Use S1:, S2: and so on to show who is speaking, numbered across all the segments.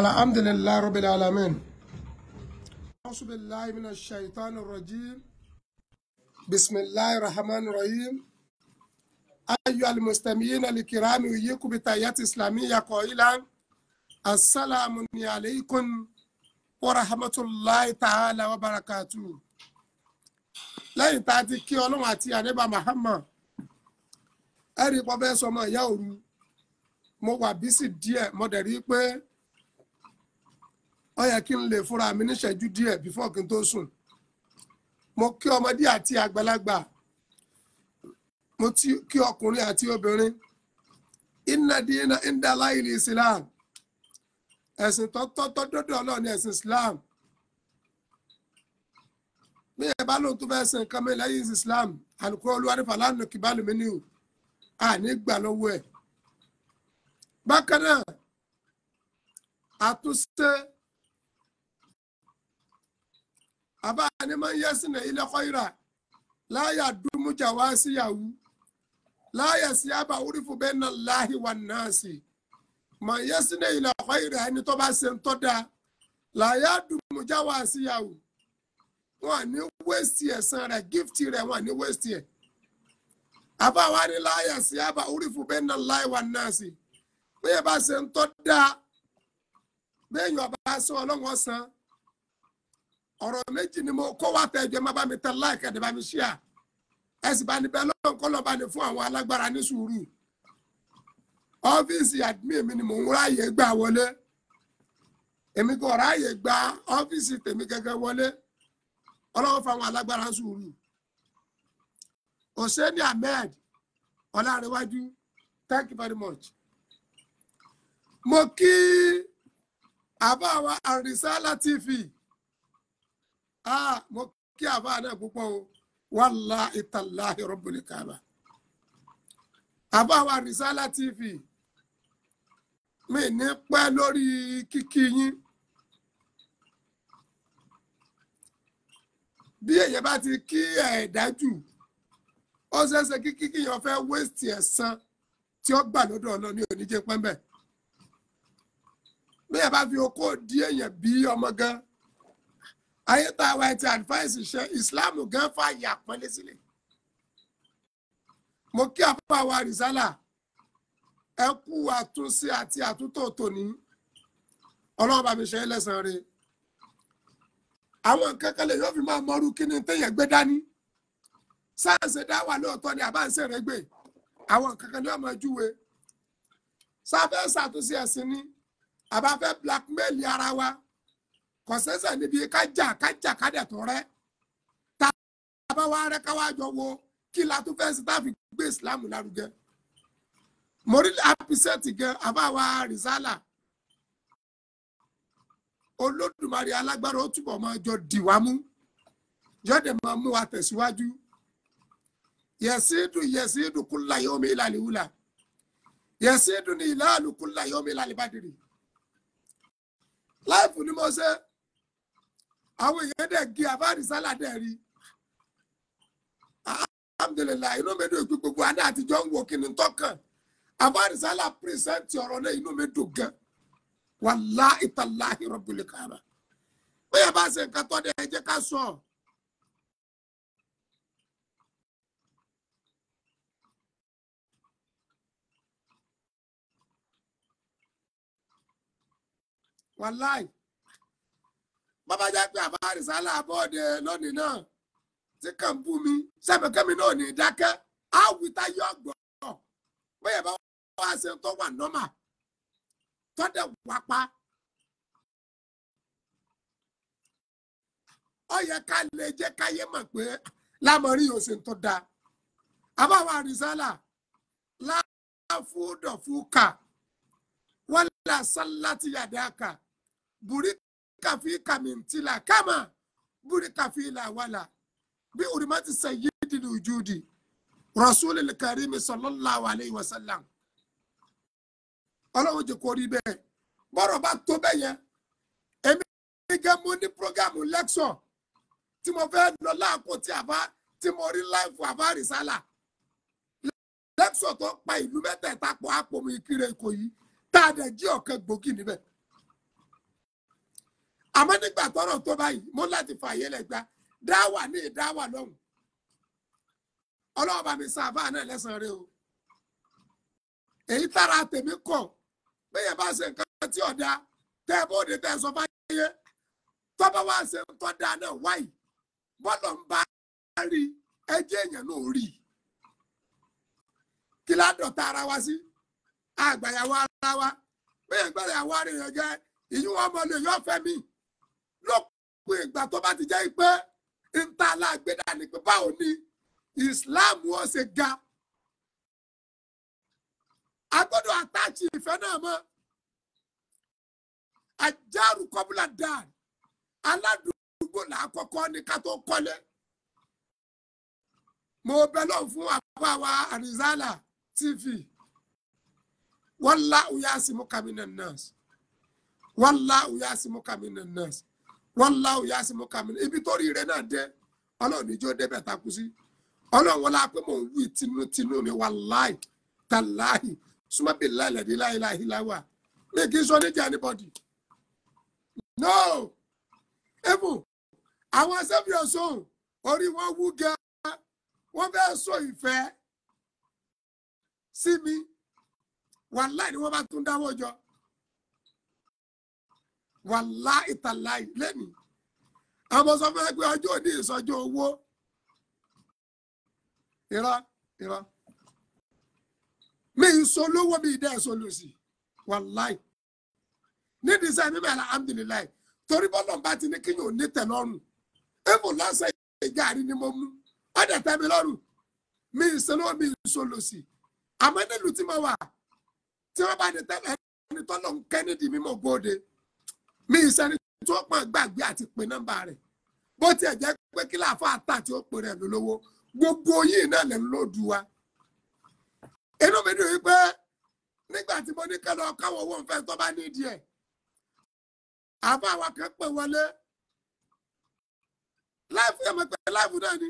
S1: الحمد لله رب العالمين أعوذ بالله من الشيطان الرجيم بسم الله الرحمن الرحيم أيها المستمعين الكرام أحييكم بتحيات إسلامية قائلا السلام عليكم ورحمة الله تعالى وبركاته lẹ́yìn tá a ti kí ọlọ́run àti àdébà Muhammad ẹ̀rí pọ́ bẹ́ẹ̀ sọmọ ìyá òru mo wà bísí díẹ̀ mo dẹ̀ rí i pé ó yẹ kí n lè fúnra mi níṣẹ́jú díẹ̀ bífọ́ kí n tó sùn. Mo kí ọmọdé àti àgbàlagbà. Mo ti kí ọkùnrin àti obìnrin. Inna dina inda láìlì islam. Ẹ̀sìn tọ́tọ́tọ́ dọ́dọ̀ ọlọ́run ní ẹ̀sìn islam. Bí ẹ bá lóun tó fẹ́ sin nǹkan mẹ́lẹ̀ yìí islam àlùkò olúwarífà lánàá kì bá lómi ní o. Àní gbà lọ́wọ́ ẹ̀. Bákan náà àtúnṣe àbá ni máa ń yẹ sínú ilé kọ́ìrà láyà dùnmújà wá síyàwó láyà sí àbá orífù bẹ́ẹ̀ náà láhi wà náà sí máa yẹ sínú ilé kọ́ìrà ẹni tó bá ṣe ń tọ́ da láyà dùnmújà wá síyàwó wọn ní wéèsì ẹ̀san rẹ̀ gíftì rẹ̀ wọn ní wéèsì ẹ̀ àbá wa ní láyà sí àbá orífù bẹ́ẹ̀ náà láhi wà náà sí bẹ́ẹ̀ bá da bẹ́ẹ̀ yọ̀ bá sọ ọlọ́wọ́ san ọ̀rọ̀ méjì ni mo kó wá tẹ̀jọ́ má bá mi tẹ láìka ẹ̀ bá mi ṣíà ẹ bá ní bẹ́ẹ̀ lọ́ọ́ bá ní fún àwọn alágbára ní sùúrù. Ọ́fíìsì admin mi ni mò ń ráàyè gbà wọlé. Èmi kò ráàyè gba ọ́fíìsì tèmi gẹ́gẹ́ wọlé. Ọlọ́wọ́ fún àwọn alágbára sùúrù. Hosseini Ahmed ọlárẹ̀wájú thank you very much. Mo kí àbáwa Àrísálà TV ah mo kí àbá náà púpọ̀ o. Wallahi tallahi rabbul kaaba àbá wa Risala TV mi ní pẹ́ lórí kíkí yín. Bí èyàn bá ti kí ẹ̀ dájú ó ṣeéṣe kí kíkí yẹn fẹ́ wéṣítì ẹ̀san tí ó gbà lọ́dọ̀ ọlọ́ni oníjẹ pẹ́ńbẹ́. Bí èyàn bá fi okó di èyàn bí ọmọ gan ayé tá a wá ti advice ṣe islam gan fààyè àpọ́nlé sílẹ̀. Mo kí àpá wa rìsálà ẹ kú àtúnṣe àti àtúntò tòní. Ọlọ́run bá mi ṣe é lẹ́sàn-án rẹ̀. Àwọn nǹkan kan lè yóò fi máa mọrú kí ni téèyàn gbé dání. Sáǹsì dá wà lóòótọ́ ni àbáǹsì rẹ̀ gbé. Àwọn nǹkan kan ní ọmọ júwe. Sáfẹ́ ṣàtúnṣe ẹ̀sìn ni? Àbáfẹ́ blackmail ara wa kọ̀sẹ́sẹ̀ níbi kájà kájà kádẹ̀ tó rẹ́. Tá a bá wá rẹ́ káwá jọ wo kí la tún fẹ́ sí tá a fi gbé ìsìlámù lárugẹ. mo rí àpìsẹ́ẹ̀tì gan àbáwá rìsálà olódùmarè alágbára ó túbọ̀ máa jọ dìwá mú. Jọ́dẹ̀ máa mú wa tẹ̀síwájú. Yẹ̀sídù yẹ̀sídù kúlà yawmi ìlàlẹ̀ wúlà yẹ̀sídù ní ìlàlù kúlà yawmi ìlàlẹ̀ bàdìrì láìpù ni mo ṣe àwọn èèyàn dẹ̀ gé àbárisálà dẹ̀ rí. Alhamdulilayi inú mi dùn gbogbo adé àtijọ́ ń wo kíni tọ́kàn. Àbárisálà pírísẹ́ǹtì ọ̀rọ̀ náà inú mi dùn gan. Wàláhì tàláhì rabbil kaaba. Bóyá bá ṣe nǹkan tọ́ dẹ̀ ẹ jẹ́ ká sọ. wàláì bàbá jẹ́ pé àbárísálà àbọ̀dé lónìí náà tí kàn bú mi. Sẹ́mẹ̀kẹ́mi náà ní dákẹ́. Àwìtá yọ gbọ́ bóyá bá wà ṣe tó wà nọ́mà tọ́dẹ̀ wá pa. ó yẹ ká lè jẹ́ káyé mọ̀ pé lámọ̀rí yóò ṣe tó dáa àbáwá àrísálà láfúdọ̀fúkà wọ́n là sálátì yàdáka burika fi kamintila kama burika fi la wala. Bi urimati sayyidi wujudi rasulil karimi sallallahu alayhi wa sallam. Ọlọ́run jẹ́ kó rí bẹ́ẹ̀. Bọ́rọ̀ bá tó bẹ́ẹ̀ yẹn èmi gẹ́gẹ́ mo ní programu lecture tí mo fẹ́ lọ láàkó tí àbá tí mo rí láìfù àbá rìsálà lecture tó pa ìlú mẹ́tẹ̀ẹ̀ta pọ̀ àpò mi kiri èkó yìí tá a dẹ̀ jí ọ̀kan gbòógì níbẹ̀ àmọ́ nígbà tọ́rọ̀ tó báyìí mo láti fààyè lẹ̀ gba. Dáwà ní ìdáwà lọ́hùn. Ọlọ́run bá mi àbá náà lẹ́sàn-án rẹ o. Èyí tára tèmi kọ̀ bẹ́ẹ̀ bá ṣe nǹkan tí ọ̀dà tẹ́ bóde tẹ́ sọ fáyé tọ́ba wá ṣe ń tọ́ da náà wáyìí bọ́lọ̀ ń bá rí ẹjẹ́ èèyàn náà rí. Kí ládọ̀tà ara wa sí? Àgbàyàwó ara wa. Bẹ́ẹ̀ gbọ́dọ̀ àwọn arìnrìn jẹ́ ìyún ọmọ lè yọ fẹ́ mi lópin ìgbà tó bá ti jẹ́ pé níta alágbèdá ni pé báwo ni Islam ó ṣe ga. A gbọ́dọ̀ àtàchì ìfẹ́ náà mọ́. Àjárù kọ́bùlà dáàrí aládùúgbò làákọ́kọ́ ní ká tó kọ́lé. Mo bẹ lọ fún àbá wa àrísàlà tv wallahu yasimuka minan nas wallahu yasimuka minan nas wallahu yasimuka minan ibi tó rí ire náà dé ọlọ́run níjó débẹ̀ takú sí. Ọlọ́run wọlé apẹ́ mò ń wí tinútinú ni wàláì tàláì súnmọ́ bí láìlẹ̀dí láìláì láwà mi kì í sọ níjà anybody. No! Even àwọn sẹ́fìọ̀ sóhùn orí wọn wú gan wọ́n fẹ́ sọ ìfẹ́ sí mi. Wàláì ni wọ́n bá tún dáwọ́ jọ wàláì tàláì lẹ́nu àwọn sọ fún ẹ pé ọjọ́ òní ìsọjọ́ owó. Irọ́ irọ́. Mi ń so lówó mi dẹ́ so lòsì. Wàláì nídìí sẹ́yìn mímọ́ alhamdulilayi torí bọ́lọ̀ bá ti ní kí yóò ní tẹ̀lọ́rùn èèmù lọ́sẹ̀ ìgàrí ni mo mú. Ọ̀dẹ̀ tẹ́ mi lọ́rùn. Mi ń so lówó mi ń so lòsì. Àmọ́ nílùú tí mo wà tí wọ́n bá ní tẹ́lẹ̀ ẹni tọ́lọ̀ ń kẹ́ nídìí mímọ́ gbóde mi ń sẹ́ni tí wọ́n pọ̀ gbàgbé àti pin nọ́mbà rẹ̀. Bó tiẹ̀ jẹ́ pé kí láàfọ̀ àtà tí ó pè rẹ̀ lólówó gbogbo yìí náà lè ń lòdù wa. Inú mi dùn wípé nígbà tí mo ní kẹlọ káwọn owó nfẹ tó bá nídìí ẹ àbá wa kan pè wọlé. Láìfù yẹn mo pè láìfù náà ni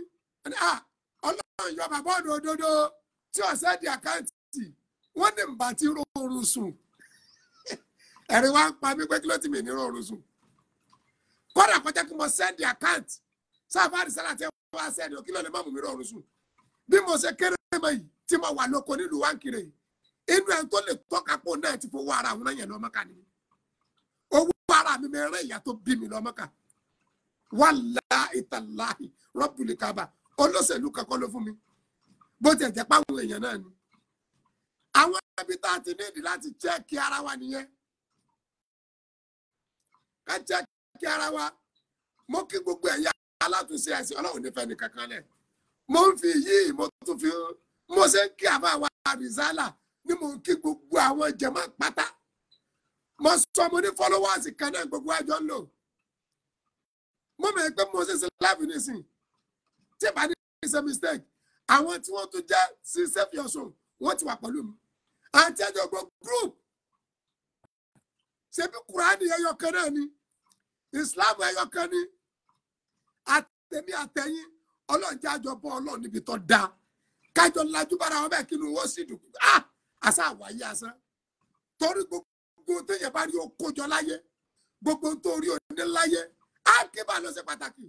S1: ọlọ́run yọ bàbá ọ̀dọ̀ òdodo tí ọ̀sẹ̀ di àkáǹtì. Wọ́n ní mbà tí rọrùn sùn ẹ̀rí wa ń pa mí pé kí ló ti mi ní rọrùn sùn. Kọ́dà kọjá kí mo sẹ́ndì àkáǹtì sáfàrì sálà tí wọ́n á sẹ́ndì kí ló lè má mú mi rọrùn sùn? Bí mo ṣe kéré mọ́ yìí tí mo wà lóko nílùú wáńkìrè yìí inú ẹ̀ tó lè tọ́ka pò náà ti fowó ara àwọn yẹn lọ́mọ́ka ni. Owó ara mi mẹ́rẹ́ ìyá tó bí mi lọ́mọ́ka wàláhì tàláhì rọ́bùlì kaba olóṣèlú kankan ló fún mi. Bó tiẹ̀ jẹ́ páwọn èèyàn náà ni. Àwọn ẹbí tá a ti ní ìdí láti chẹ́ẹ̀kì ara wa nìyẹn ká chẹ́ẹ̀kì ara wa mo kí gbogbo ẹ̀yà alátúnṣe ẹ̀sìn ọlọ́run nífẹ̀ẹ́ ní kankan lẹ̀. Mo ń fi yí mo tún fi mo ṣe ń kí àbá wa rìsálà ni mo ń kí gbogbo àwọn jẹ̀mọ́ pátá. Mo sọ mo ní followers kan náà gbogbo àjọ ń lò. Mo mọ̀ pé mo ṣe ṣe live nísìn tí ìbá ní ṣe mistake àwọn tí wọ́n tún jẹ́ sí soul wọ́n ti wà pẹ̀lú mi. Àti ẹjọ́ gbọ́ group ṣe bí kùránì ẹyọ kan náà ni? Islam ẹyọ kan ni? Àtẹ̀mí àtẹ̀yìn ọlọ́run jẹ́ àjọ bọ́ ọlọ́run níbi tó dáa kájọ lajú bára wọn bẹ́ẹ̀ kí ni wọ́n sì dùn. Ah àṣà àwáyé asán torí gbogbo téèyàn bá rí okójọ láyé gbogbo tó rí òní láyé á ké bá lọ sí pàtàkì.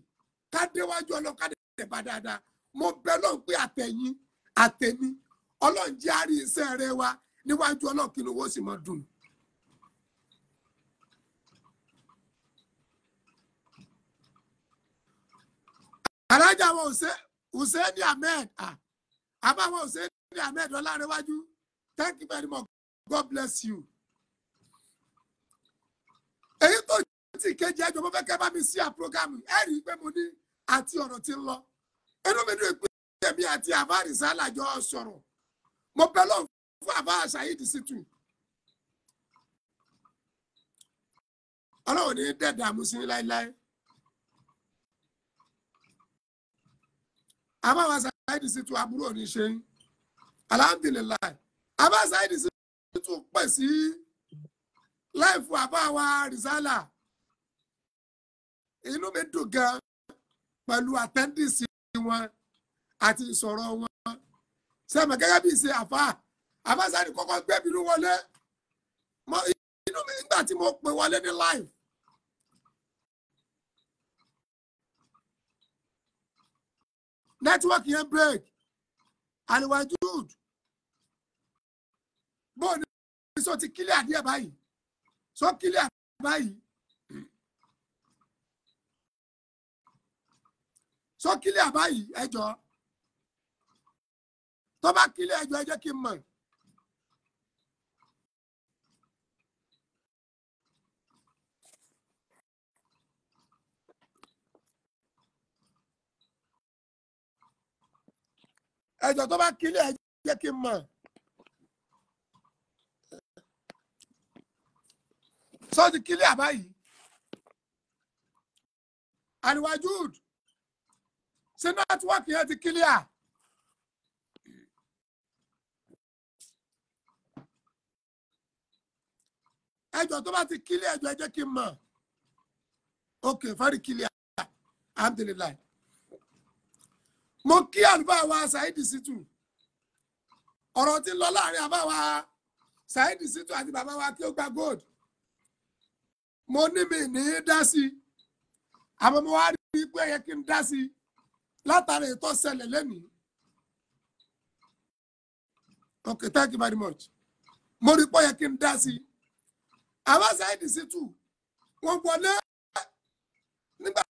S1: Ká déwájú ọlọ́run ká dé dáadáa. Mo bẹ̀ lọ́run pé àtẹ̀yìn àtẹ̀mí ọlọ́run jẹ́ àrí wa. Níwájú ọlọ́run kí ni wọ́n sì dùn. Alájà wọn Hussein Ahmed àbáwọn Hussein Ahmed ọlárẹwájú. Thank you very much. God bless you. èyí tó ti kejì ẹjọ mo fẹ́ kẹ́ bá mi sí à programu ẹ pé mo ní àti ọ̀rọ̀ tí ń lọ. Inú mi dùn pé èmi àti àbá rìsálà jọ sọ̀rọ̀. Mo bẹ̀ lọ fún àbá Saheed Shittu. Ọlọ́run ní dẹ̀dà mú sí láéláé. Àbáwá Saheed Shittu àbúrò ní ṣe. Ń alhamdulilayi àbá Saheed Shittu pẹ̀ sí láìfù àbáwá rìsálà inú mi dùn gan pẹ̀lú àtẹ́ndìsì wọn àti ìsọ̀rọ̀ wọn. Sẹ́mi gẹ́gẹ́ bí ìṣe àfa àbá Saheed kọ́kọ́ gbé mi wọlé. Inú mi nígbà tí mo pè wọlé ní live nẹ́tíwọ́ọ̀kì yẹn break. Aliwajud bóun ní sọ ti kílẹ̀ àdíẹ̀ báyìí? Sọ kílẹ̀ báyìí. Sọ kílẹ̀ báyìí ẹjọ́ tó bá kílẹ̀ ẹjọ́ ẹ jẹ́ kí n mọ̀. Ẹjọ́ tó bá kílẹ̀ ẹ jẹ́ kí n mọ̀. sọ ti kílẹ̀ àbáyìí àríwájúd ṣé nẹ́tíwọ́ọ̀kì yẹn ti kílẹ̀ à. ẹjọ́ tó bá ti kílẹ̀ ẹjọ́ ẹ jẹ́ kí n mọ̀. ok very clear alhamdulilayi mo kí àlùfáà wa Saheed Shittu. Ọ̀rọ̀ tí ń lọ láàárín àbá wa Saheed Shittu àti bàbá wa kí ó gba gold. Mo ní mi ní dá sí i. Àmọ́ mo wá rí i pé ẹ̀yẹ kí n dá sí i látara ètò ṣẹlẹ̀ lẹ́nìí. Okay thank you very much. Mo rí pé ẹ̀yẹ kí n dá sí i. Àbá Saheed Shittu wọ́n wọlé nígbà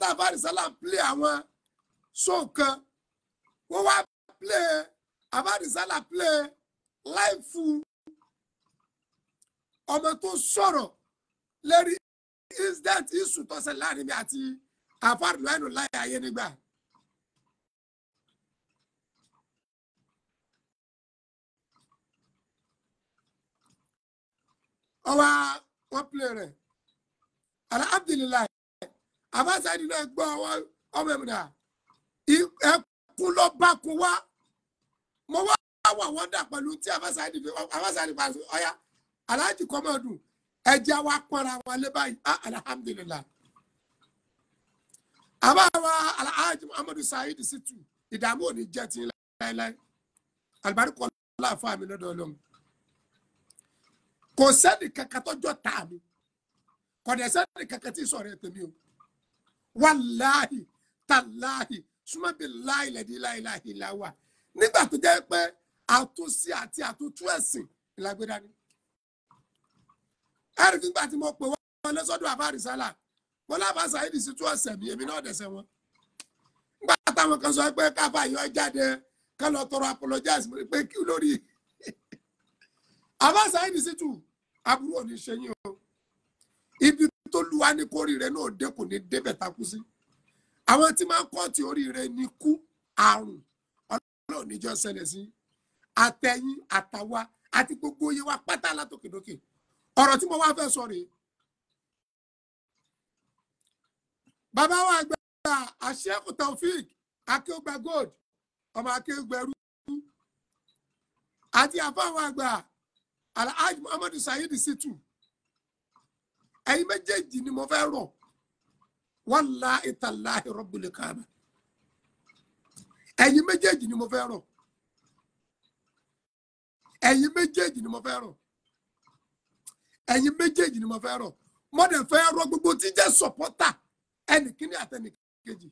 S1: tá a bá rí sálà play àwọn show kan wọ́n wá play abadisala play láìfù ọmọ tó sọ̀rọ̀ lérí incident isu ṣẹlẹ̀ láàárín mi àti àfàrùlọ́ ẹnu láyé ayé nígbà. ọwọ́ wọn play rẹ̀. Alhamdulilayi abasadi náà gbọ́ ọmọ ẹ̀mí ẹkún ló bá kun wá. Mo wá wà wọ́n dà pẹ̀lú tí afásàdì afásàdì pàṣẹ ọ̀yá aláàjì kọ́mọ̀dù ẹ̀jẹ̀ wa pọ́nra wa lé báyìí. Ah alhamdulillah. Àbá wa aláàjì muhammadu saheed Shittu ìdààmú ò ní jẹ́ ti láéláé. Alibarikọ láàfọ àmì lọ́dọ̀ ọlọ́run. Kò sẹ́ni kankan tọ́jọ́ tà mí. Kò sẹ́ni kankan sọ̀rọ̀ ẹ̀ tèmi o. Wàláhì tàláhì súnmọ́ bí láìlẹ̀dí láìláì láwà nígbà tó jẹ́ pé àtúnṣe àti àtúntú ẹ̀sìn ìlàgbéra ni. ẹ̀rì nígbà tí mo pè wọ́n lọ́sọ́dọ̀ àbárisálà mo lábà Saheed Shittu ọ̀sẹ̀ mi èmi náà dẹ̀sẹ̀ wọn. nígbà táwọn kan sọ pé káfà yọ jáde ká lọ tọrọ apologize pé kí lórí. àbá Saheed Shittu aburú ò ní ṣe yín o ibi tó lu wa ní kórìíre náà kò ní débẹ̀ takú sí àwọn tí máa ń kọ́ ti oríire ní kú àrùn. Ọlọ́run níjọ́ ṣẹlẹ̀ sí àtẹ̀yìn àtàwa àti gbogbo oyè wa pátá látòkèdókè. Ọ̀rọ̀ tí mo wá fẹ́ sọ rèé. bàbá wa gba àṣẹ́kù taofik akéwùgbà gold ọmọ akéwùgbẹ̀rú àti àfáwọn àgbà alhaji muhammadu Saheed Shittu. Ẹ̀yin méjèèjì ni mo fẹ́ rọ̀ wàláhi tàláhi rọ́bùlẹ̀ káàbà ẹ̀yin méjèèjì ni mo fẹ́ rọ̀. Ẹ̀yin méjèèjì ni mo fẹ́ rọ̀. Ẹ̀yin méjèèjì ni mo fẹ́ rọ̀. Mo dẹ̀ fẹ́ gbogbo tí jẹ́ sọ̀pọ́tà ẹnì kíní àtẹnì kejì.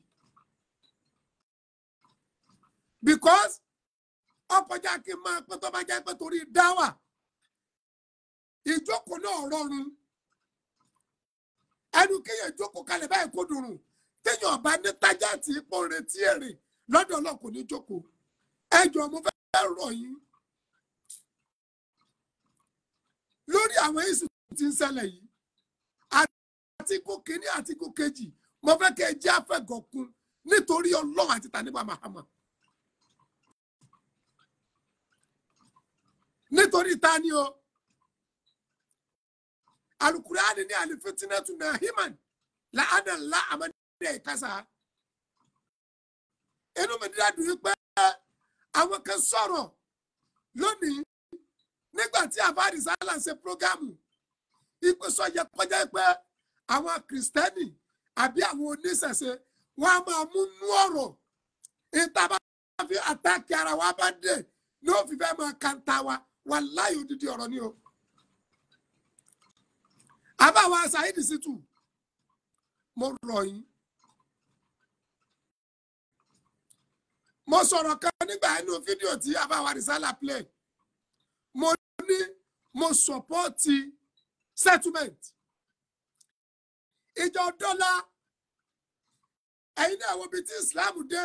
S1: Because ọkọjá kí n máa pẹ́ tó bá jẹ́ pé torí dáwà ìjókòó náà rọrùn ẹnu kéèyàn jókòó kalẹ̀ báyìí kó dùrù téèyàn ọba ní tájà tí ipò retí èrè lọ́dọ̀ kò ní jókòó. Ẹjọ́ mo fẹ́ rọ̀ yín. Lórí àwọn èsì tí ń ṣẹlẹ̀ yìí kínní àti kó kejì mo fẹ́ kẹ́ ẹ jẹ́ afẹ́gọ̀kun nítorí ọlọ́run àti tàníbà mahama nítorí ta ni o alukurani ni alifitinatu na himan la ana la amade kasa inú mi dídá dùn pé àwọn kan sọ̀rọ̀ lónìí nígbà tí àbáàdì sálà ń ṣe prógámù ìpèsè ọyẹ kọjá pé àwọn kìrìsìtẹ́nì àbí àwọn oníṣẹ̀ṣe wọn a máa mú nú ọ̀rọ̀. Ìta bá fi àtàkì ara wa bá dé ní ó fi fẹ́ máa kanta wa. Wà láyé odidi ọ̀rọ̀ ni o. àbáwá Saheed Shittu mo rọ̀ yín. Mo sọ̀rọ̀ kan nígbà inú fídíò tí abáwa rìsálà play. Mo ní mo sọpọ́ọ̀tì settlement. Ìjọ dọ́là ẹ̀yin náà wo bí tí Islam dé.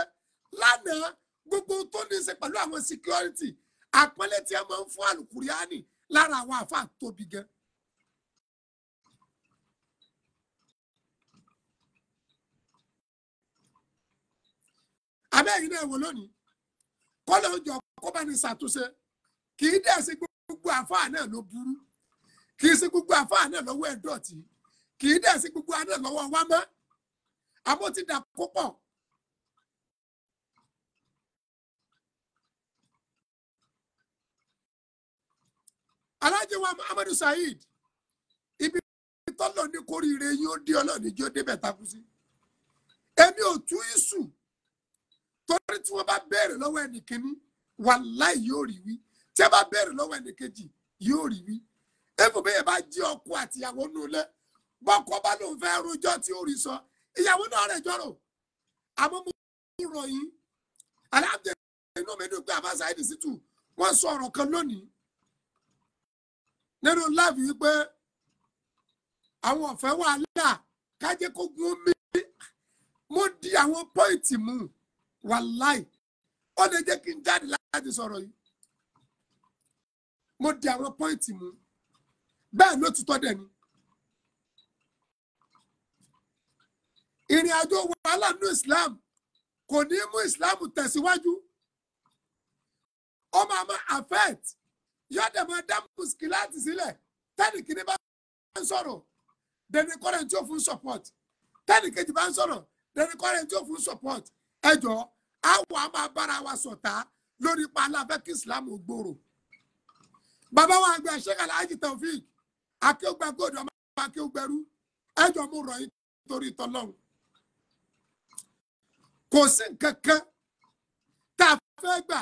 S1: Lánàá gbogbo tó ní í ṣe pẹ̀lú àwọn security àpọ́nlé tí a máa ń fún àlùkùránì lára àwọn àfáà tóbi gan. Abẹ́yìn náà wò lónìí. Kọ́lọ̀ ọjọ́ kó bá ní ṣàtúnṣe. Kì í dẹ̀ sí gbogbo àfáà náà ló burú. Kì í sí gbogbo àfáà náà lọ́wọ́ ẹ̀ dọ̀tí. Kì í dẹ̀ sí gbogbo àná lọ́wọ́ wa Muhammadu Saheed ibi tọ́lọ̀ ní kórìíre ó dé ọlọ́ọ̀ni jí ó débẹ̀ takú sí. Èmi torí tí wọ́n bá béèrè lọ́wọ́ ẹnìkíní wàláì yóò rí wí. Tí wọ́n bá béèrè lọ́wọ́ ẹnìkejì yóò rí wí. Èfò bẹ́ẹ̀ bá jí ọkọ àtìyàwó nulẹ̀ bọ́kọ bá lóun fẹ́ rojọ́ tí ó rí sọ ìyàwó náà rẹ̀ jọ̀rọ̀. Àmọ́ mo rọ̀ yín. Aláàbẹ̀ inú mi dùn pé àbá Saheed Shittu wọ́n sọ ọ̀rọ̀ kan lónìí. Nínú láàbì wípé àwọn ọ̀fẹ́ wà là kájẹ́ kó gun omi. Mo di àwọn pọ́ìntì mú wàláì ó lè jẹ́ kí n jáde láti sọ̀rọ̀ yìí. Mo di àwọn pọ́ìntì mú. Bẹ́ẹ̀ ló ti tọ́ dẹ̀ ni. ìrìn àjò wàhálà nínú Islam kò ní mú Islam tẹ̀síwájú. Ó máa máa affect yóò dẹ̀ máa dá mùsùlùmí sílẹ̀. Tẹ́nìkìní bá ń sọ̀rọ̀ dẹni kọ́rẹ́ tí ó support. Tẹ́nìkejì bá ń sọ̀rọ̀ dẹni kọ́rẹ́ tí ó support ẹjọ́ àwọ̀ a máa bára wa sọ̀tá lórí ipa aláfẹ́ kí Islam gbòòrò. Bàbá wa àgbẹ̀ Sheikh Alhaji Taofeek akéwùgbà gòdì ọmọ akéwùgbẹ̀rú. Ẹjọ́ mo rọ̀ yín torí tọ́lọ́run. Kò sí nǹkan kan tá a fẹ́ gbà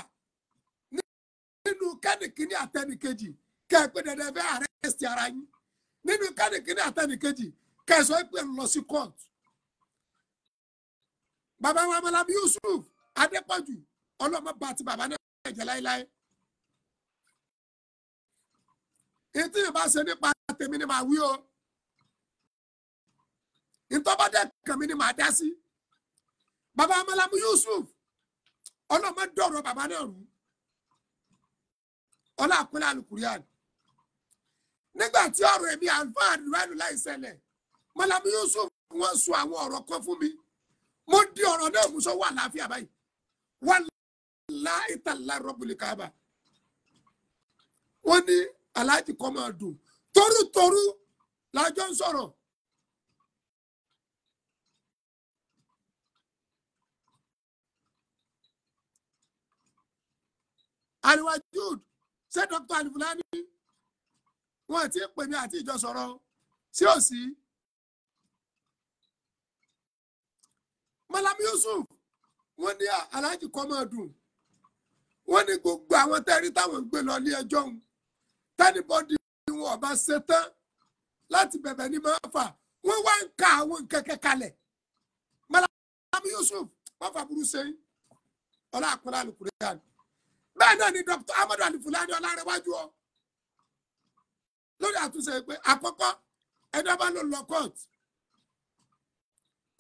S1: nínú kẹ́nìkíní àtẹnìkejì kẹ́ ẹ pé dandan fẹ́ àrẹ́sì ara yín. Nínú kẹ́nìkíní àtẹnìkejì kẹ́ ẹ sọ pé ń lọ sí kóòtù. Bàbá wa Malami Yusuf Adépọ̀jù ọlọ́mọ bá ti bàbá náà jẹ́ láéláé. ètò ìbá ṣe nípa tèmi ni màá wí o. Ìtọ́bàdẹ kàmí ni màá dá sí. Bàbá Malami Yusuf ọlọ́mọ dọ̀rọ̀ bàbá náà rú. Ọlá àpẹẹrẹ alukurian nígbà tí ọ̀rọ̀ èmi àlùfáà àdúrà láì ṣẹlẹ̀ Malami Yusuf wọ́n sọ àwọn ọ̀rọ̀ kan fún mi mo di ọ̀rọ̀ náà mú sọ wà láàfíà báyìí. Wà láì tàlá rọbùlì káàbà. Wọ́n ní aláàjì kọ́ máa dùn. Torútorú lájọ ń sọ̀rọ̀. Àríwá jude ṣé dr. Alifulani? Wọn ti pè mí àti ìjọ sọ̀rọ̀. Sí? òsì Malami Yusuf wọn ní Alhaji kọmọdún wọn ní gbogbo àwọn tẹrí táwọn ń gbé lọ ní ẹjọ́ ń tẹnibọdì wọn ọba ṣetán láti bẹ̀bẹ̀ ní máa fà wọn wá ń ka àwọn kẹkẹ kalẹ̀. Malami Yusuf wọn fà burú sẹ́yìn ọlá àkọlá àlùkùrẹ yàrá bẹ́ẹ̀ náà ni dr. Amadu alifulani ọlárẹwájú ọ lórí àtúnṣe pé àkọ́kọ́ ẹni ọba ló lọ court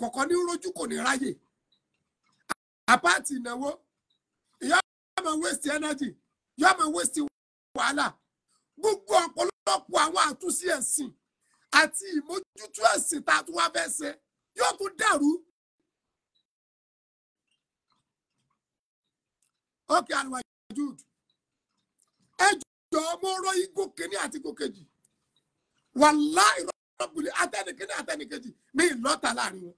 S1: kọ̀kọ́ ní rojú kò ní ráyè àpáàtì ìnáwó ìyá máa waste energy yóò máa waste wàhálà gbogbo ọ̀pọ̀lọpọ̀ àwọn àtúnṣe ẹ̀sìn àti ìmójútó ẹ̀sìn tá a tún wá fẹ́ ṣe yóò tún dàrú. ókè àlùwà jude ẹ jọ mo rọ igbó kínní àti igbó kejì wàláì rọ́bùlì atẹnikínní atẹnikejì mi lọ́tà láàárín wọn.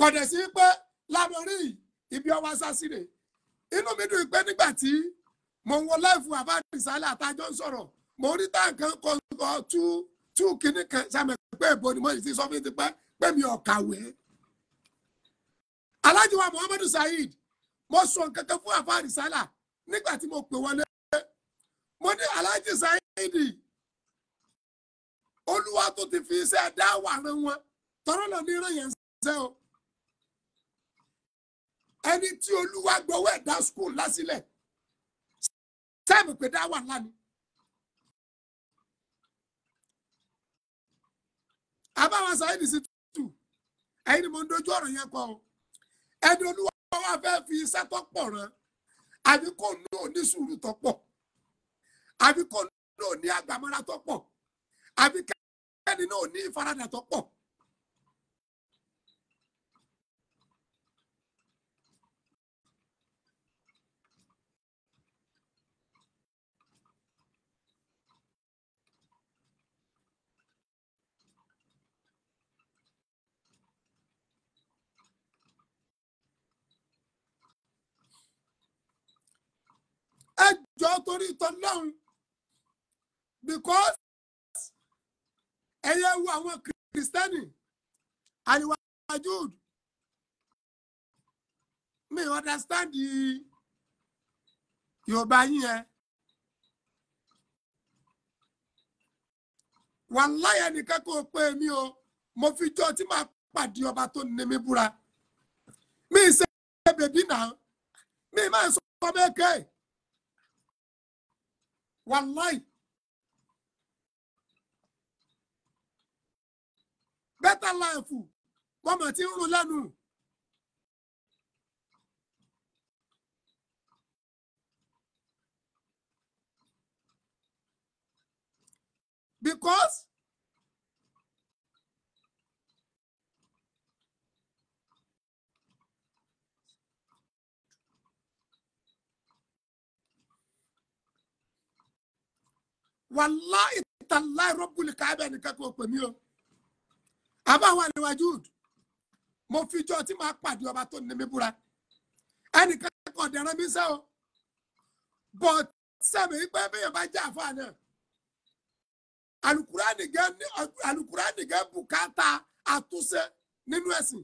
S1: Kọ̀dẹ̀ sí pé lámọ̀rí ibi ọwọ́ sásìrè inú mi dùn pé nígbà tí mo ń wọ láìfù àbádìsálẹ̀ àtàjọ ń sọ̀rọ̀ mo rí táǹkan kọ́ tú tú kínní kan sàmì pé èbó ni mo ti sọ fún ti pẹ́ pé mi ò kàwé. Alhaji wa Muhammadu Saheed mo sọ nǹkan kan fún àfa àdìsálà nígbà tí mo pè wọlé. Mo ní Alhaji Saheed olúwa tó ti fi iṣẹ́ dá wà rán wọn tọrọ lọ ní ìrìn yẹn ṣe o ẹni tí olúwa gbọ́wọ́ ẹ̀dá skul lásìlẹ̀ sẹ́ẹ̀mù pé dá wà ńlá àbáwọn sáyẹ́dì sí tù ẹ̀yin ni mo ń dojú ọ̀rọ̀ yẹn kọ ẹni olúwa wa fẹ́ fi iṣẹ́ tó pọ̀ rán. Àbí kò ní òní sùúrù tó pọ̀? Àbí kò ní òní agbámọ́ra tó pọ̀? Àbí kẹ́ni náà ní ìfaradà tó pọ̀. Ẹ jọ torí tọlọ́run because ẹyẹ wo àwọn kìrìsìtẹ́nì àríwá jude. Mi understand yorùbá yín ẹ. Wàláyà nìkan kò pé mi o. Mo fi jọ tí màá pàdé ọba tó ní mi búra. Mi ṣe bèbí náà mi máa sọ ọmọ ẹkẹ wàláì better life wọ́n mọ̀ tí ń rún lẹ́nu. because wàláì tàláì rọ́bùlì káàbẹ̀ nìkan kò pè mí o. Àbáwọn àníwájú mo fi jọ tí màá pàdé ọba tó ní mi búra. Ẹnìkan kàn dẹ̀rẹ́ mi sẹ́ o. But sẹ́mi pé bẹ́ẹ̀ bá jẹ́ àfa náà alukurani gẹ́ ní alukurani gẹ́ bùkátà àtúnṣe nínú ẹ̀sìn.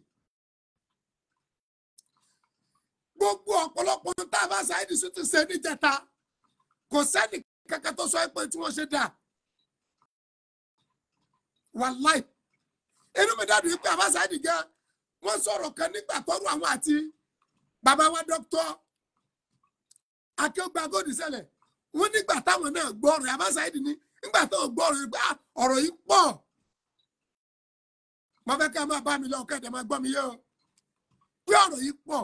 S1: Gbogbo ọ̀pọ̀lọpọ̀ tá a bá ṣáìdì sí ti ṣe níjẹta kò sẹ́ni kankan tó sọ pé tí wọ́n ṣe dà. Wàláì inú mi dájú pé àbá ṣáìdì gẹ́ wọ́n sọ̀rọ̀ kan nígbà tọ́rọ àwọn àti bàbá wa dókítọ̀ akéwùgbà gòdì ṣẹlẹ̀. Wọ́n nígbà táwọn náà gbọ́ ọ̀rọ̀ àbá ṣáìdì ní nígbà tó gbọ́ ọ̀rọ̀ yìí pé ọ̀rọ̀ yìí pọ̀. Mo fẹ́ kí a máa bá mi lọ kẹ́ẹ̀dẹ̀ máa gbọ́ mi yé o. Pé ọ̀rọ̀ yìí pọ̀.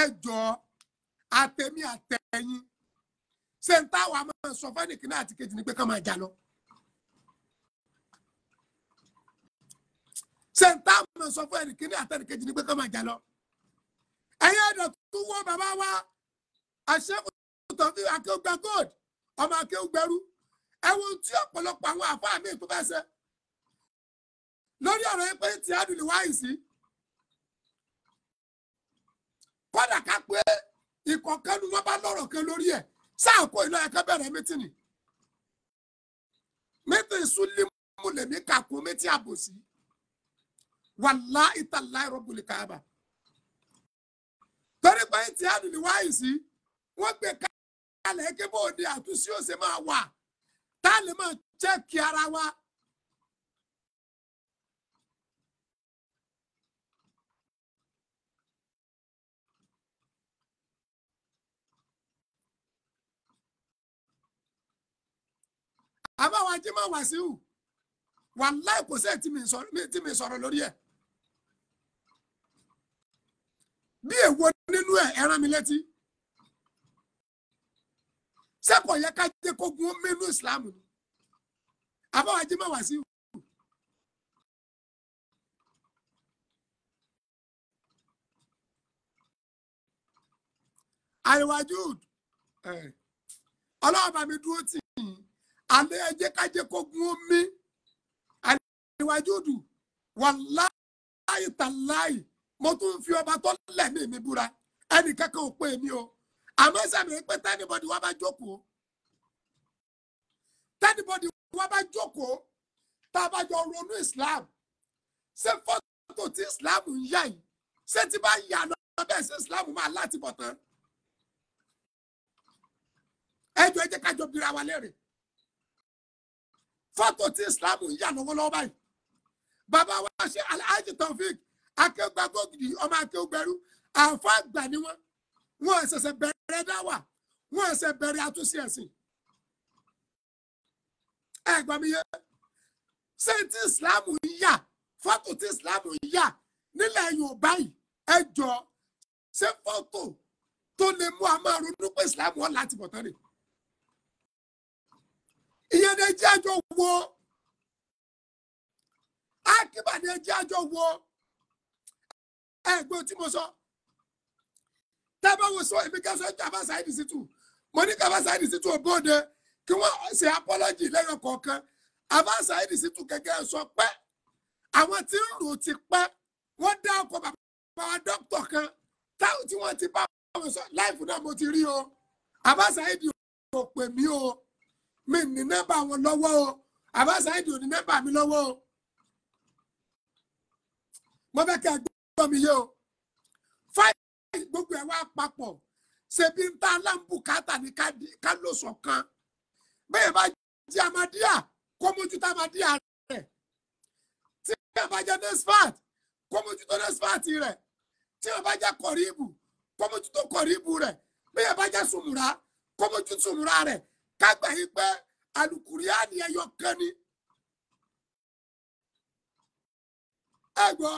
S1: Ẹ jọ àtẹ̀mí àtẹ̀yìn ṣé n táwa máa sọ fẹ́ nìkíní àti kejì ni pé ká máa jà lọ. ṣé n táwa máa sọ fẹ́ nìkíní àti kejì ni pé ká máa jà lọ. ẹ̀yin ẹ̀dọ̀ tún wọ́ bàbá wa àṣẹ́kù tó fi akéwùgbà gold ọmọ akéwùgbẹ́rú ẹ̀wọ̀n tí ọ̀pọ̀lọpọ̀ àwọn àfáà mi tó fẹ́ ṣe lórí ọ̀rọ̀ yẹn pé tí adùnì wáyé sí kódà ká pé ìkọ̀kẹ́nu wọn bá lọ́rọ̀ kan lórí ẹ̀ sáà kó iná ẹ̀ka bẹ̀rẹ̀ mítìnì mítìnì súnlẹ̀mù lèmi kàkún mítì àbòsí. Wàlá ìtàlá ìrọ̀bùlì káàbà. Torí pé tí adùnì wáyé sí wọ́n gbé kalẹ̀ kí bó di àtúnṣe ọ̀sẹ̀ máa wà. Tá a lè máa chẹ́ẹ̀kì ara wa. Àbáwọn ajímọ̀ wàsíù wàláì kò sẹ́ẹ̀ tí mi sọ̀rọ̀ lórí ẹ̀. bí èwo nínú ẹ̀ ẹran mi létí. Sẹ́kọ̀ọ́ yẹ ká jẹ́ kó gun mẹ́nu ìsìlámù ni? Àbáwọn ajímọ̀ wàsíù. àríwájú ọlọ́wọ́ bá mi dúró tì alẹ́ ẹjẹ́ kájẹ́ kó gun omi. Àríwájú dù wàláyé tàláyé mo tún fi ọba tó lẹ̀mí mi búra. Ẹnì kankan ò pé mi o. Àmọ́ sẹ́mi pé tẹ́nibọ́dì wá bá jókòó. Tẹ́nibọ́dì wá bá jókòó tá a bá jọ ronú Islam. Ṣé fọ́tò tí Islam ń yà yìí? Ṣé tí bá yà lọ́wọ́ bẹ́ẹ̀ ṣe Islam máa láti bọ̀ tán? Ẹjọ́ ẹ jẹ́ bira wa léèrè fọ́tò tí islam ń yà lọ́wọ́lọ́wọ́ báyìí. Bàbá wa ṣe alhaji taofik akéwùgbàgògìdì ọmọ akéwùgbẹrú. Àfa àgbà ni wọ́n. Wọ́n ṣẹ̀ṣẹ̀ bẹ̀rẹ̀ dáwà. Wọ́n ṣẹ̀ṣẹ̀ bẹ̀rẹ̀ àtúnṣe ẹ̀sìn. Ẹ gbọ́ mi yé. Ṣé tí islam ń yà fọ́tò tí islam ń yà nílẹ̀ yorùbá yìí ẹ jọ ṣé fọ́tò tó lè mú a máa ronú pé islam wọn láti bọ̀ tán ìyẹn ní ẹjẹ́ àjọ wo? Akíbà ní ẹjẹ́ àjọ wo? Ẹgbẹ́ tí mo sọ. Tábà wo sọ èmi án jàmbá sáyidì sí tù mo ní sáyidì sí tù òbóde kí wọ́n ṣe apọ́lọ́jì lẹ́yìn kọ̀ọ̀kan. Sáyidì sí tù kẹ̀kẹ́ sọ pé àwọn tí ń rò ti pẹ́ wọ́n dá ọkọ̀ bàbá wa dókítà kan. Táwọn tí wọ́n ti bá wọn sọ láìfù náà mo ti rí o. Àbá sáyidì ò pè mí o mi ní nọ́mbà wọn lọ́wọ́ o. Àbá sáyidì ò ní nọ́mbà mi lọ́wọ́ o. Mo fẹ́ kẹ́ ẹ gbọ́ mi yé o. Fáìlì gbogbo ẹ̀ wá papọ̀. Ṣebí ń ta aláǹbùkátà ní ká ló ṣọ̀kan bẹ́ẹ̀ bá jẹ́ amadíà kó mójútó amadíà rẹ̀. Tí ẹ̀ bá jẹ́ nesfat kó mójútó nesfat rẹ̀. Tí ẹ̀ bá jẹ́ kọ̀ríbù kó mójútó kọ̀ríbù rẹ̀. Bẹ́ẹ̀ bá jẹ́ sùmùrà kó mójútó sùmùrà rẹ̀ kágbà yìí pé alukuriani ẹyọ kan ni. ẹ gbọ́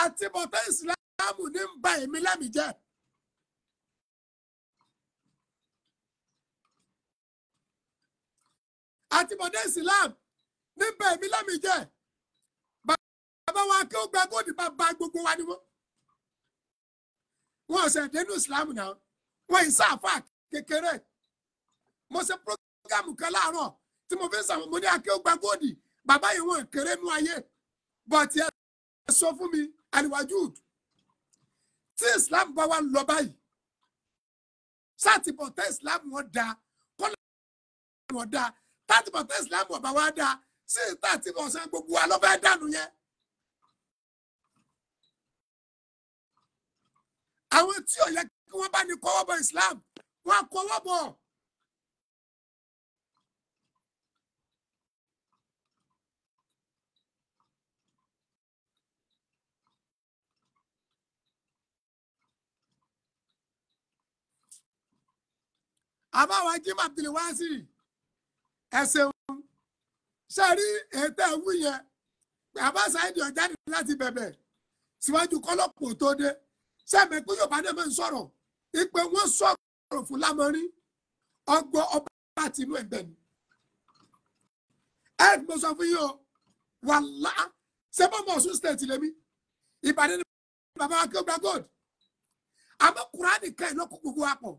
S1: àtibọ̀tán ìsìlámù ní ń ba èmi lẹ́mìí jẹ́. àtibọ̀tán ìsìlámù ní ń ba èmi lẹ́mìí jẹ́. bàbá wa kí ó gba góòdì bá ba gbogbo wa ni wọ́n. wọ́n ṣẹ̀ dénú ìsìlámù náà wọ́n yìí sáfà kékeré. Mo ṣe prógámù kan láàárọ̀ tí mo fi ń sàwọn mo ní akéwò gba góòdì. Bàbá yìí wọ́n kéré nú ayé. Bọ̀tì ẹ sọ fún mi aliwajud tí islam bá wà lọ báyìí sátìbọ̀tẹ́ islam wọn da kọ́lá wọn da tátìbọ̀tẹ́ islam wọn bá wà da sí tátìbọ̀sẹ̀ gbogbo wa lọ́fẹ́ dànù yẹn. àwọn tí ò yẹ kí wọ́n bá ní kọ́wọ́ bọ̀ islam wọ́n kọ́wọ́ bọ̀. Àbáwá jim abdulwasi ẹsẹun sẹrí ètò ẹwú yẹn? Bàbá sáyidì ọjáde láti bẹ̀bẹ̀ síwájú kọlọpọ tó dé. Sẹmẹ pé yorùbá náà máa ń sọ̀rọ̀? Ìpè wọn sọ̀rọ̀ fún lámọrí. Ọgbọ ọba tìǹú ẹgbẹ́ ni. Ẹ mo sọ fún yín o wàlá sẹbọmọ ọsùn state lèmi? Ìbàdàn ni bàbá akéwà gold àmọ́ kúránì kan ló kó gbogbo wa pọ̀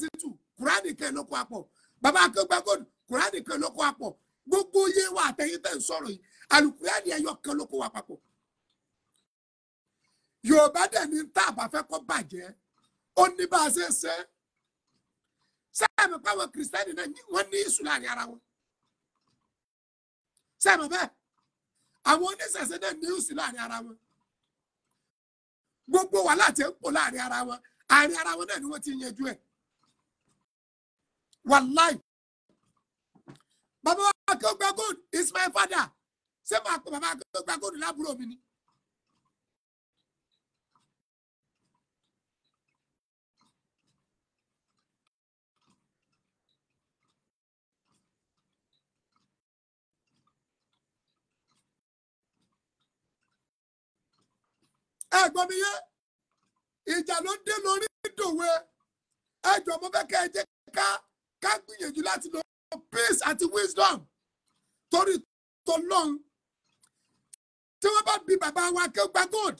S1: sí tù kúránì kan ló kó pọ̀ bàbá gold kúránì kan ló kó wa pọ̀ gbogbo yé wa àtẹ̀yìn tẹ̀ ń sọ̀rọ̀ yìí alukúránì ẹyọ kan ló kó wa papọ̀. Yorùbá dẹ̀ ní tá a bá fẹ́ kó bàjẹ́ ó ní bá a ṣe ṣe. Sẹ́ẹ̀mì pàwọn kìrìsìtẹ́nì náà wọ́n ní ìṣù láàárín ara wọn? Sẹ́ẹ̀mì bẹ́ẹ̀? Àwọn oníṣẹ̀ṣẹ̀ náà ní ìṣù láàárín ara wọn. Gbogbo wa láti ń pò láàárín ara wọn àárín ara wọn náà ni wọ́n ti yanjú ẹ̀. Wàláì bàbá akẹ́gbẹ́ gold is my father. Ṣé máa pè bàbá akẹ́gbẹ́ gold lábúrò mi ni. ẹ gbọ́ mi yé ìjà ló dé lórí ìdòwe. Ẹ jọ mo fẹ́ kẹ́ ẹ jẹ́ ká ká gbìyànjú láti lo peace àti wisdom torí tó lọ́n tí wọ́n bá bí bàbá wa akéwùgbà gold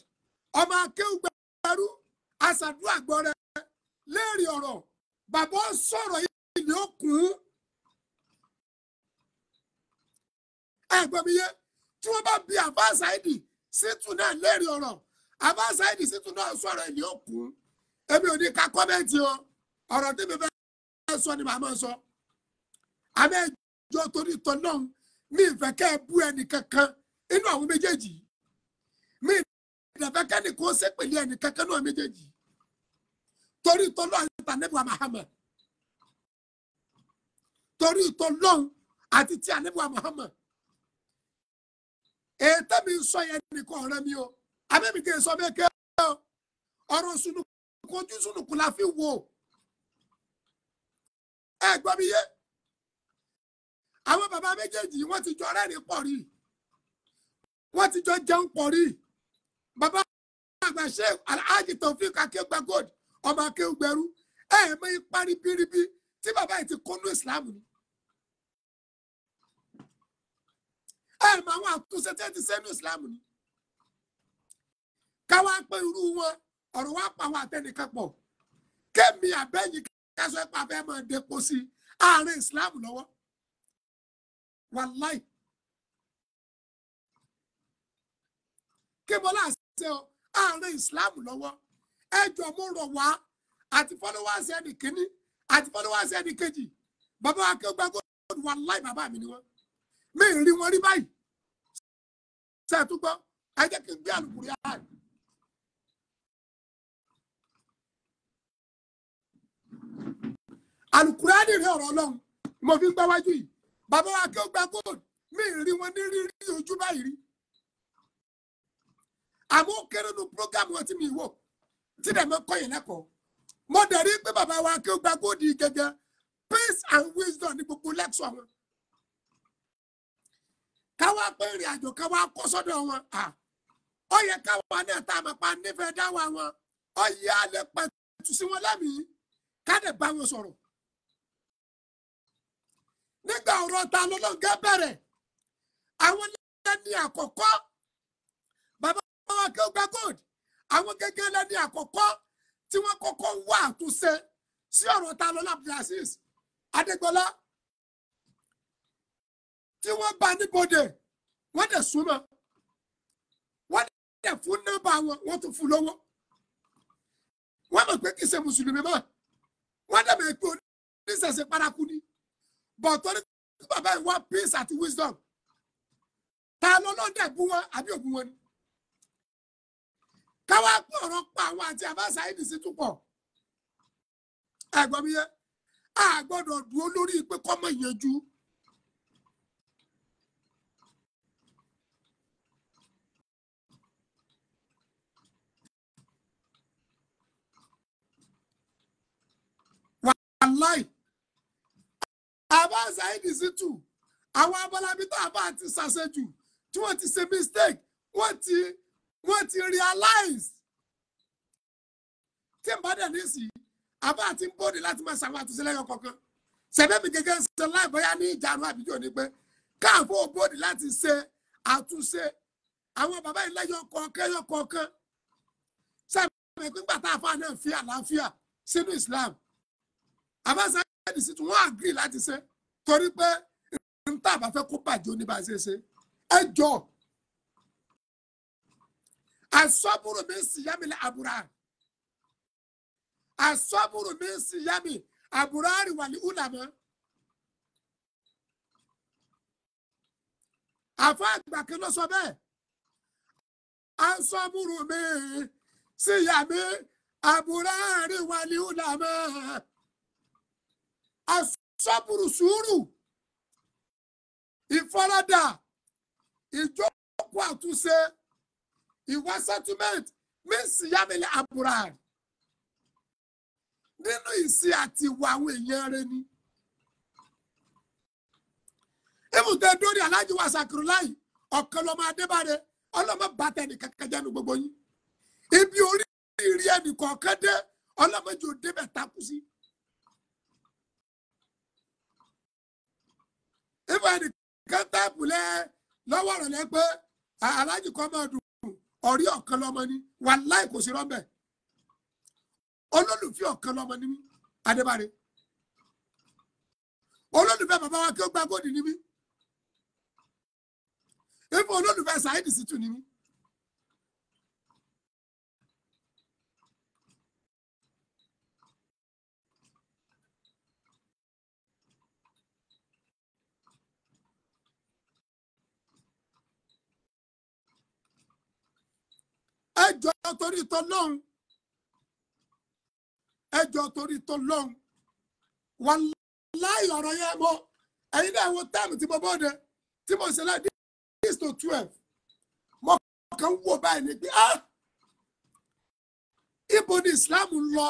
S1: ọmọ akéwùgbà ẹrú aṣàdúrà gbọ́rẹ́ léèrè ọ̀rọ̀ bàbá sọ̀rọ̀ ilé òkun ẹ gbọ́ mi yé? Tí wọ́n bá bí àbá ṣáìdì sítù náà léèrè ọ̀rọ̀ àbá ṣáìdì sítù náà sọ̀rọ̀ ilé òkun. Èmi ò ní ká kọ́mẹ́ǹtì o. Ọ̀rọ̀ tí mi fẹ́ sọ ni màá máa sọ. Àmì ẹjọ́ torí tọ́lọ́hún mi ìfẹ́ kẹ́ ẹ bú ẹnì kankan inú àwọn méjèèjì. Mi ìdàfẹ́ kẹ́ni kó sépèlé ẹnì kankan àwọn méjèèjì. Torí tọ́lọ́hún àti tànẹ́bùwà Muhammad. Torí tọ́lọ́hún àti tí ànẹ́bùwà Muhammad. Ètò mi sọ yẹn nìkan ọ̀rẹ́ mi o í sọ mẹ́kẹ́ o. Ọ̀rọ̀ sunukun ojú sunukun la fi wò. Ẹ gbọ́ mi yé? Àwọn bàbá méjèèjì wọ́n ti jọ rẹ́rìn pọ̀ rí. Wọ́n ti jọ jẹun pọ̀ rí. Bàbá àgbà ṣe alhaji taofik akéwà gold ọmọ akéwùgbẹrú ẹ ẹ mọ ipa ribiribi tí bàbá yìí ti kónú islam ni. Ẹ mọ àwọn àtúnṣe tí ẹ ti sẹ́nu islam ni káwá pé irú wọn ọ̀rọ̀ wa pa àwọn àtẹnìkan pọ̀. Kémi àbẹ́yìn kásọ ẹ̀pà fẹ́ máa depo sí àárín islam lọ́wọ́. Wàláì láà ṣe ọ àárín islam lọ́wọ́. Ẹ jọ mo rọ̀ wá. Àti followers ẹnì kínní àti followers ẹnì kejì. Bàbá wa ó gbàgbọ́ wàláì bàbá mi ni wọ́n. Mi ì rí wọn rí báyìí. Ṣe é tún gbọ́? Ẹ jẹ́ kí n gbé àlùkùrẹ́ àárín. Alukurani rẹ ọ̀rọ̀ Ọlọ́run mo fi ń gbá wájú yìí. Bàbá wa kí ó gba gold mi rí wọn ní rírí ojú báyìí rí. Àmọ́ kéré nu programu ọtí mi wò tí dẹ̀ mọ́ kọ́ yẹn lẹ́kọ̀ọ́. Mo dẹ̀ pé bàbá wa kí ó gba gold yìí gẹ́gẹ́. Peace and wisdom ní gbogbo lẹ́kṣọ̀ wọn. Káwá pé ìrìn àjò káwá kó sọ́dọ̀ wọn. Ó yẹ káwá náà tá a máa pa nífẹ̀ẹ́ dáwà wọn. Ó yẹ alẹ́ pẹ̀tù sí wọn lámìí ká dẹ̀ bá wọn sọ̀rọ̀ nígbà ọ̀rọ̀ ta lọ́lọ́gẹ́ bẹ̀rẹ̀? Àwọn lẹ́ni àkọ́kọ́. Bàbá wa kí ó gba gold àwọn gẹ́gẹ́ lẹ́ni àkọ́kọ́ tí wọ́n kọ́kọ́ wá àtúnṣe sí ọ̀rọ̀ ta lọ́lá Abdulaziz Adégbọlá tí wọ́n bá níbodè wọ́n dẹ̀ súnmọ́. Wọ́n dẹ̀ fún nọ́mbà wọn wọ́n tún fún lọ́wọ́. Wọ́n mọ̀ pé kì í ṣe mùsùlùmí mọ́. Wọ́n dẹ̀ mọ̀ pé oníṣẹ̀ṣe paraku ni but torí bàbá yìí wá peace àti wisdom ta ló ló dẹ̀ bú wọn àbí òbú wọn ni? Káwá pé ọ̀rọ̀ pa àwọn àti àbáṣà yìí sí túpọ̀ ẹ̀gbọ́n mi yẹ a gbọ́dọ̀ dúró lórí pé kọ́mọ ìyẹnjú wàláì àbá Saheed Shittu àwọn abọ́lábí tó àbá ti ṣàṣejù tí wọ́n ti ṣe mistake wọ́n ti wọ́n ti realize. Tí n bá dẹ̀ ní sí àbá ti ń bòde láti máa ṣàwọn àtúnṣe lẹ́yọ kọ̀ọ̀kan. Ṣẹ̀dẹ́mi gẹ́gẹ́ ṣe láì bóyá ní ìjànú àbíjọ́ ni pé káàfó bòde láti ṣe àtúnṣe àwọn bàbá yìí lẹ́yọ kọ̀ọ̀kan yọ kọ̀ọ̀kan. Tá a fà náà fi àlàáfíà sínú Islam? Àbá Saheed Shittu wọ́n agree láti ṣe. Torí pé n tá a bá fẹ́ kó bàjẹ́ oníbà ṣe ṣe. Ẹ jọ. Asọ́bùrù mi sì yá mi lẹ àbúrà. Asọ́bùrù mi sì yá mi. Àbúrà àríwálé ùlàmọ́ àfọ àgbà kí ló sọ bẹ́ẹ̀. Asọ́bùrù mi sì yá mi. Àbúrà àríwálé ùlàmọ́ asọ́bùrù sùúrù ìfaradà ìjókòó àtúnṣe ìwà settlement mẹ́sì yámẹ́lẹ́ àbúrà nínú ìsí àti ìwà àwọn èèyàn rẹ ni. ibùdó dórí aláàjì wa sàkìrù láì ọ̀kan lọ́mọ adébáre ọlọ́mọ bàtà ẹnì kankan jẹ́nu gbogbo yín. ibi orí ìrì ẹnì kọ̀ọ̀kan dé ọlọ́mọdé òde bẹ̀ takú sí. Ẹnì kan táàpù lẹ lọ́wọ́ rẹ̀ lẹ́ pé aláàjì kan máa dùn ọ̀rí ọ̀kan lọ́mọ ni. Wàláì kò sí rọ́mbẹ̀ olólùfẹ́ ọ̀kan lọ́mọ ni mí adébáre. Olólùfẹ́ bàbá wa kí ó gbá góòdì ni mí. Ifo olólùfẹ́ Saheed Shittu ni mí. Ẹjọ́ torí tọlọ́hún ẹjọ́ torí tọlọ́hún wàláì ọ̀rọ̀ yẹn mọ́ ẹ̀yin náà wo táàmù tí mo bọ́de tí mo ṣe láti six to twelve. Mo kàn ń wò báyìí ni pé ah! Ibo ni islam ń lọ?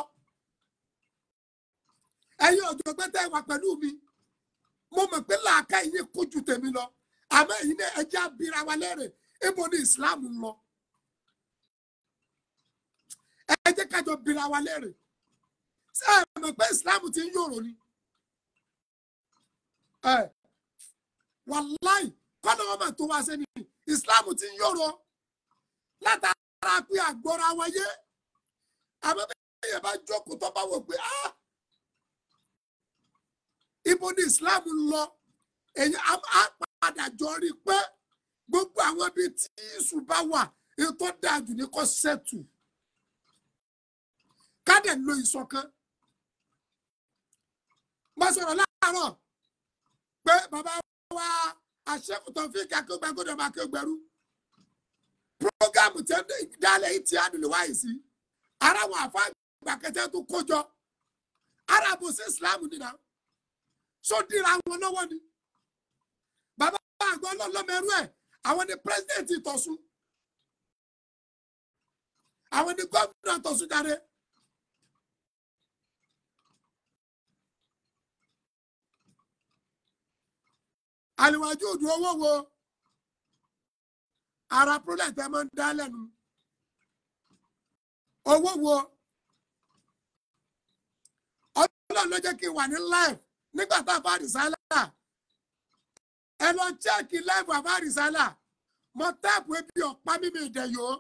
S1: Ẹ̀yin ọ̀jọ̀gbọ́n tẹ́ wà pẹ̀lú mi mo mọ̀ pé làákà kó ju tèmi lọ. Àmọ́ ẹ̀yin náà ẹ jẹ́ abira ibo ni islam ń lọ ẹ jẹ́ kájọ bira wa lẹ́rẹ̀ ṣé ẹ mọ̀ pé islam ti ń yòrò ni? Ẹ wàláì kọ́nà wọn mà tó wá sẹ́ni islam ti ń yòrò. Látara pé àgbọ̀ra wọn yé. Àmọ́ bẹ́ẹ̀ yẹn bá jókòó tó bá wò pé ah ibo ni islam lọ? Èyí á padà jọ rí i pé gbogbo àwọn ibi tí ìṣù bá wà ètò dájú ní kò ṣètù ká dẹ̀ lo ìṣọ̀kan. Mo sọ̀rọ̀ láàárọ̀ pé bàbá wa àṣẹ́kùtàn fi kakẹ́gbẹ́ gbọ́dọ̀ máa kẹ́gbẹ́rú prógámù ń dálẹ̀ yìí tí a dùn wáyé sí ara wọn àfa gbàkẹ́tẹ́ tó kójọ. Ara bò sí islam nínú so dira wọn lọ́wọ́ ni. Bàbá àgbọ̀ ọlọ́mọẹrú ẹ̀ àwọn ni president tọ̀sùn àwọn ni gómìnà tọ̀sùn jáde. Àlùwájú òdu owó wo? Ara project ẹ máa ń dá lẹ́nu. Owó wo? Ọlọ́run ló jẹ́ kí n wà ní live nígbà tá a bá rìsálà ẹ lọ chẹ́ẹ̀kì live àbá rìsálà mo tẹ́ẹ̀pù ebi ọ̀pá mímì ìdẹ̀yọ́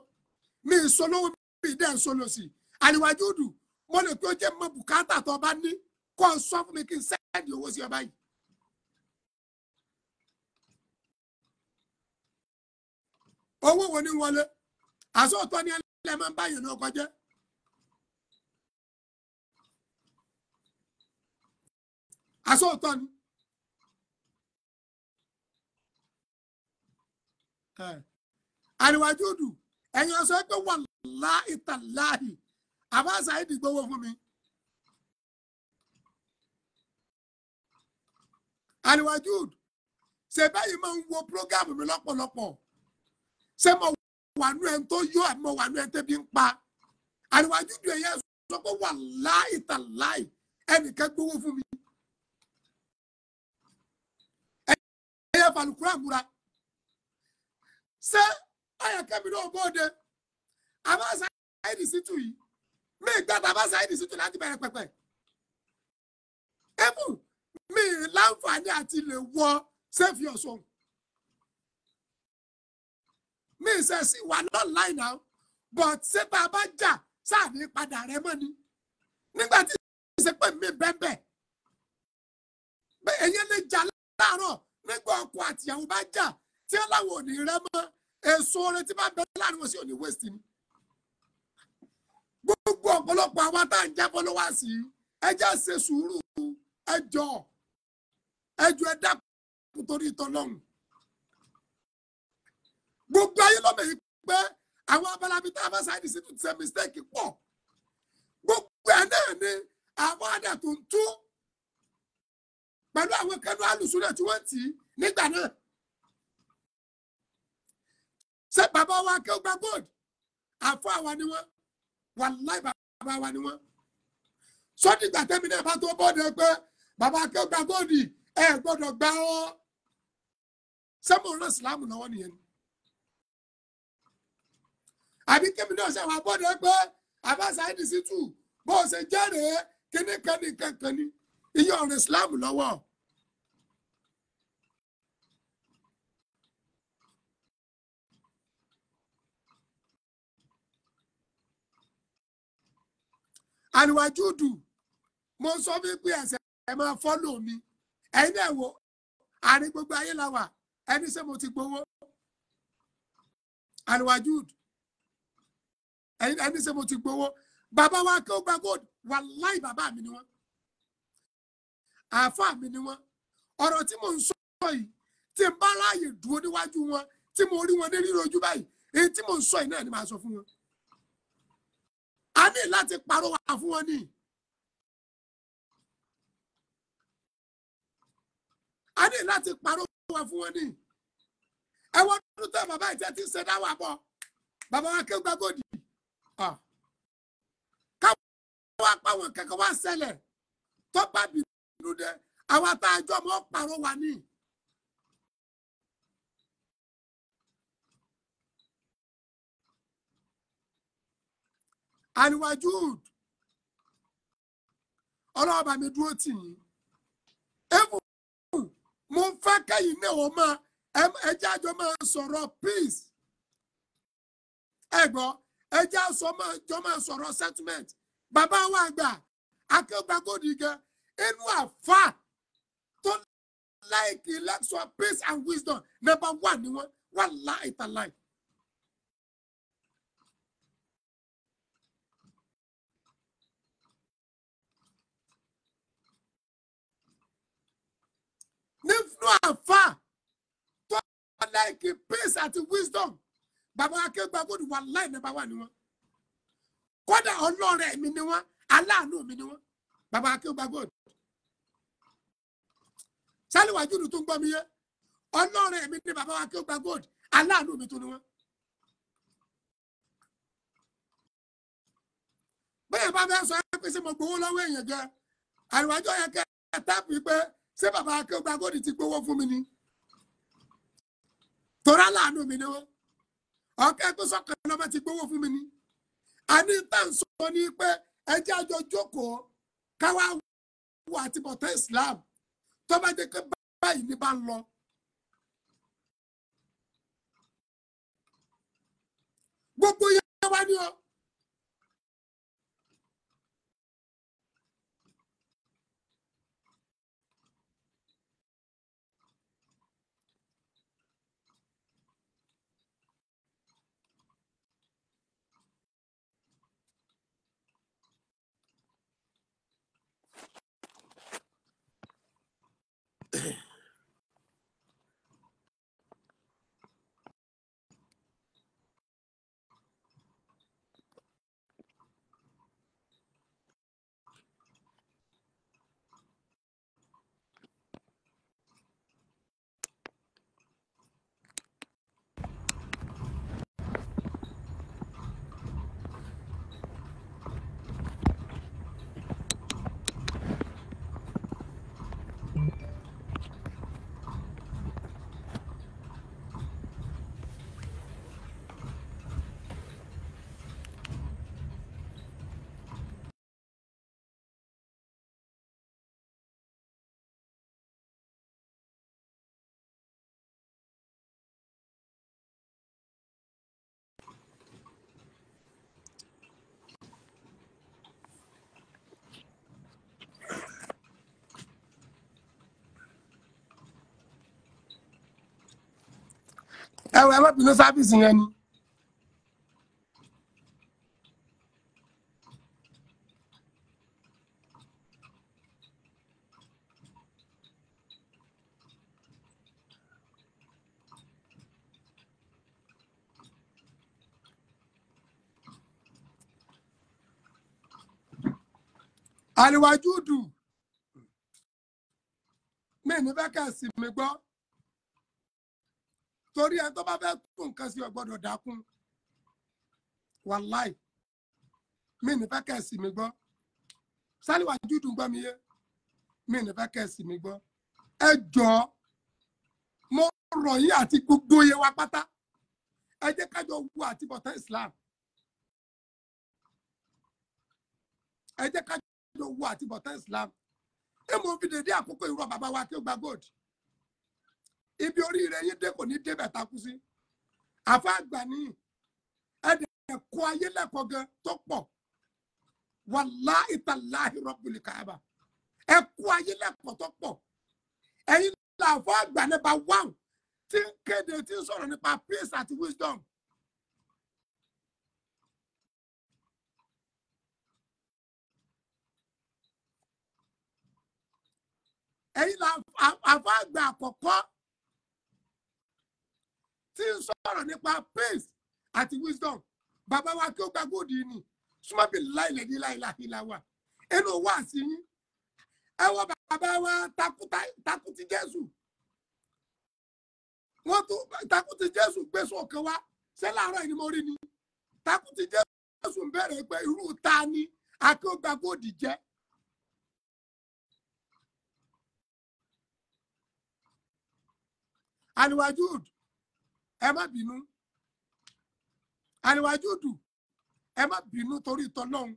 S1: mi ìsolówó mi ìdẹ̀ ìsolòsì àlùwájú òdu mo lè pé ó jẹ́ mọ bùkátà tó bá ní. Kó o sọ fún mi kí n sẹ́ẹ̀dì owó sí ọ báyìí. Owó wo ni wọlé àsọ̀tọ̀ ni ẹlẹ́ máa ń báyìí náà kọjá. àsọ̀tọ̀ ni. àríwájú òdù ẹ̀yin ọ̀sẹ̀ pé wà láì tà láì àbá Saheed gbowó fún mi. àríwájú ṣe báyìí máa ń wo prógámù mi lọ́pọ̀lọpọ̀ ṣé mo wà nú ẹni tó yọ àmọ́ wà nú ẹni tẹ́bi ń pa àríwájú dùn ẹ̀yẹ sọ pé wà láì tà láì ẹnìkan gbowó fún mi. ẹ̀yẹ falùkúrò àmúra ṣé ayọ̀kẹ́mi náà bóde àbá Saheed Shittu yìí mí gbàdá àbá Saheed Shittu láti bẹ̀rẹ̀ pẹ̀pẹ̀. ẹ̀mú mi láǹfààní àti lè wọ sẹ́fì ọ̀ṣun mi ṣe sí wà lọ́nláìn náà but ṣé tá a bá jà sáàní padà rẹ mọ́ ni. Nígbà tí ṣe pé mi bẹ́ẹ̀ bẹ́ẹ̀ èyàn lè jà láàárọ̀ nígbà ọkọ àtìyàwó bá jà tí aláwọ̀ ò ní rẹ mọ́ èso oore tí bá bẹ láàárín wọn sí ò ní waste ni. Gbogbo ọ̀pọ̀lọpọ̀ àwọn tá à ń jábọ́ ló wá sí ẹ ṣe sùúrù ẹ jọ ẹ jọ ẹ torí ìtọ́lọ́hún gbogbo ayé lọ́mọ yìí pé àwọn abalabi tá a bá Saheed Shittu ti ṣe mistake pọ̀. Gbogbo ẹ̀ náà ni àwọn àdà tó ń tú pẹ̀lú àwọn kẹnu alùsùnà tí wọ́n í nígbà náà. ṣé bàbá wa kí ó gba gold? Àfọ àwa ni wọ́n. Wàláì bàbá wa ni wọ́n. sọ́dìgbà tẹ́mi náà bá tó bọ́ọ̀dù pé bàbá kí ó gba gold? Ẹ̀ gbọ́dọ̀ gbá ọ́ sẹ́mu rán ìsìlámù lọ́wọ́ nìyẹn ni àbí kébì náà ṣe wà bọ́dọ̀ pé àbá Saheed Shittu bó ṣe jẹ́rìí kíní kẹ́ni kankan ni? Iye ọ̀rọ̀ Islam lọ́wọ́. àníwájú dù mo sọ wípé ẹsẹ̀ ẹ máa fọ́lò mi. Ẹ̀yin náà wò àárín gbogbo ayé ẹni ṣé mo ti gbowó? Àníwájú dù ẹni ṣe mo ti gbowó? Bàbá wa kí ó gba gold. Wàláì bàbá mi ni wọn. Àáfà mi ni wọn. Ọ̀rọ̀ tí mo ń sọ yìí tí n bá láàyè dúró níwájú wọn tí mo rí wọn ní ríro ojú báyìí èyí tí mo ń sọ yìí náà ni màá sọ fún wọn. A ní láti pàrọwà fún wọn ní a ní láti pàrọwà fún wọn ní ẹ wọ́n dúró tẹ bàbá ìtẹ́ ti ń bọ̀. Bàbá wa kí ó pa àwọn kankan wá ṣẹlẹ̀. Tó bá bínú dé àwọn àtàjọ ọmọ pàrọ̀ wà ní. àníwájú ọlọ́wọ́ bá mi dúró tì yín. Ewu mo fẹ́ kẹ́yìn náà wọ́n máa ẹjẹ́ àjọ máa sọ̀rọ̀ peace. Ẹ ẹjẹ́ àjọ máa sọ̀rọ̀ settlement bàbá wa àgbà akẹ́gbàgòdì gan inú àfa tó láìkì lecture peace and wisdom number one ni wọ́n wà láìtàláì. nínú àfa tó láìkì peace àti wisdom bàbá akẹ́gbàgòdì wà láì number one ni wọ́n. Kódà ọlọ́rẹ̀ mi ni wọ́n aláàánú mi ni wọ́n. Bàbá akéwà gold. Sálíwájú ni tó ń gbọ́ mi yé ọlọ́rẹ̀ mi ni bàbá akéwà gold aláàánú mi tó ni wọ́n. bẹ́ẹ̀ bá fẹ́ sọ ẹ́ pé ṣé mo gbowó lọ́wọ́ èèyàn gan àríwájú yẹn kẹ́ ẹ táàpù pé ṣé bàbá akéwà gold ti gbowó fún mi ni? Torí aláàánú mi ni wọ́n ọ̀kẹ́ tó sọ̀kan lọ́mọ ti gbowó fún mi ni àní tá à ń sọ ní pé ẹjẹ́ àjọ jókòó káwá wo àtibọ̀tán Islam tó bá jẹ́ pé báyìí ní bá ń lọ. gbogbo yẹn wá ní ọ. Ẹwọ ẹ má bínú sáfíìsì yẹn ni. àríwájú dùn mí ní bẹ́ẹ̀ kẹ́ sì mí gbọ́ torí ẹ tó bá fẹ́ tún nǹkan sí ọ dákún. Wàláì. Mí ní fẹ́ kẹ́sì mi gbọ́. Sálíwá júdù gbọ́ mi yé. Mí ní fẹ́ kẹ́sì mi gbọ́. Ẹ jọ mo rọ̀ yín àti gbogbo yẹn wá pátá. Ẹ jẹ́ kájọ wo àtibọ̀tán Islam. Ẹ jẹ́ kájọ wo àtibọ̀tán Islam. Ẹ mọ̀ fi dèdé àkókò ìrọ̀ bàbá wa kí ó gba gold ibi oríire yín dé kò ní débẹ̀ takú sí. Àfa àgbà ní ẹ̀dẹ̀ ẹ̀kọ́ ayé lẹ́kọ̀ọ́ gan tó pọ̀. Wàláhì tàláhì rọ́bùlì káàbà ẹ̀kọ́ ayé lẹ́kọ̀ọ́ tó pọ̀. Ẹ̀yin làfọ́ àgbà nípa wáhùn tí ń kéde tí ń sọ̀rọ̀ nípa peace àti wisdom. ẹ̀yin làfọ́ àgbà àkọ́kọ́ tí ń sọ̀rọ̀ nípa peace àti wisdom. Bàbá wa kí ó gbàgbọ́ òdì ni. Súnmọ́ bí láìlẹ̀ ní láìláìlá wa ẹnu wá sí yín. Ẹ wọ bàbá wa takuti jésù. Wọ́n tún takuti jésù gbé sọ̀kan wá. Ṣé láàárọ̀ yìí ni mo rí ni? Takuti jésù ń bẹ̀rẹ̀ pé irú ta ni akéwògbà góòdì jẹ́? Aliwajud ẹ má bínú. Aliwajudu ẹ má bínú torí tọlọ́hún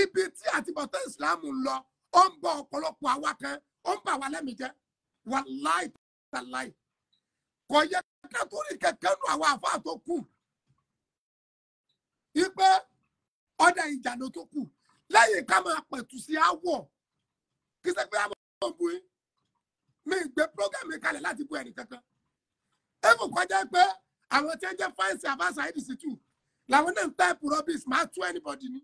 S1: ibi tí àtibọ̀tán ìsìláàmù ń lọ ó ń bọ ọ̀pọ̀lọpọ̀ àwa kan ó ń bà wá lẹ́mìí jẹ́. Wàláì tàláì kò yẹ ká tó kẹ̀kẹ́ nu àwọn àfáà tó kù. Ipe ọ̀dà ìjà ló tó kù lẹ́yìn ká máa pẹ̀tù sí àwọ̀ kí sẹ́gbẹ́ àwọn ọmọ yín mi gbé program kalẹ̀ láti bu ẹnì kankan efu kọjá pé àwọn tí ń jẹ́ fáìsì àbáṣà ìdìsí tù làwọn náà ń táìpù rubbish máa tú anybody ni.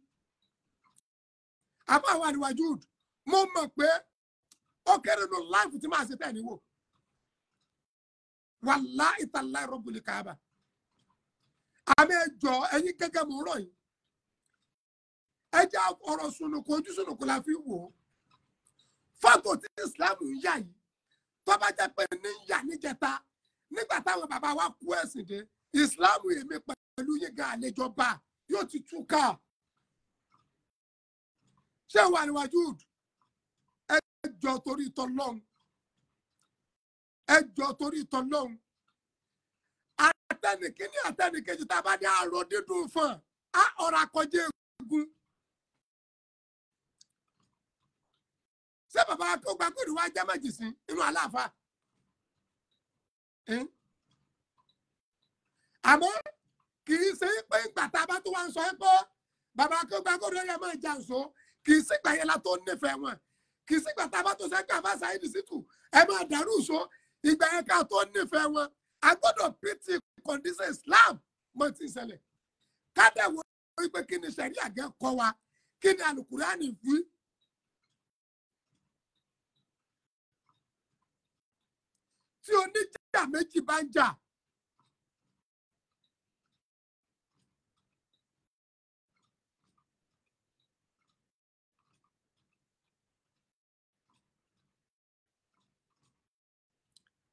S1: Àbá àwọn àríwájú mo mọ̀ pé ó kéré nù láìfù tí màá ṣe tẹ̀ níwò. Wàláhì tàláhì rọ́bùlì káàbà. Àmì ẹjọ́ ẹ̀yin gẹ́gẹ́ mo rọ̀ yìí ẹjẹ́ ọ̀rọ̀ sunùkú ojú sunùkú la fi wò ó. Fọ́tò tí Islam ń yà yìí tó bá jẹ́ pé ní yà níjẹta nígbà táwọn bàbá wa kú ẹ̀sìn dé Islam èmi pẹ̀lú yín gan àlejò bá yóò ti túká ṣé wà níwájú ẹjọ́ torí tọlọ́hún ẹjọ́ torí tọlọ́hún àtẹnìkíní àtẹnìkejì tá a bá ní àrò dídùn fún a ọ̀rọ̀ àkọjá egun. Ṣé bàbá akọgbà gbèrú wa jẹ́ méjì sí inú aláàfáà àmọ́ kì í ṣe pé a bá tó wá ń sọ pé bàbá akọgbà gbèrú yẹn máa jà ń so kì í sígbà yẹn la tó nífẹ̀ẹ́ wọn. Kì í sígbà tá a bá tó sẹ́ pé àbá Saheed Shittu ẹ máa dàrú so ìgbà yẹn ká tó nífẹ̀ẹ́ wọn. A gbọ́dọ̀ pt condition Islam mọ̀ ti ṣẹlẹ̀. Kádà wo wípé kí ni sẹ̀rí àgẹ́ kọ́ wa kí ni alukurani fi. Tí oníjà méjì bá ń jà.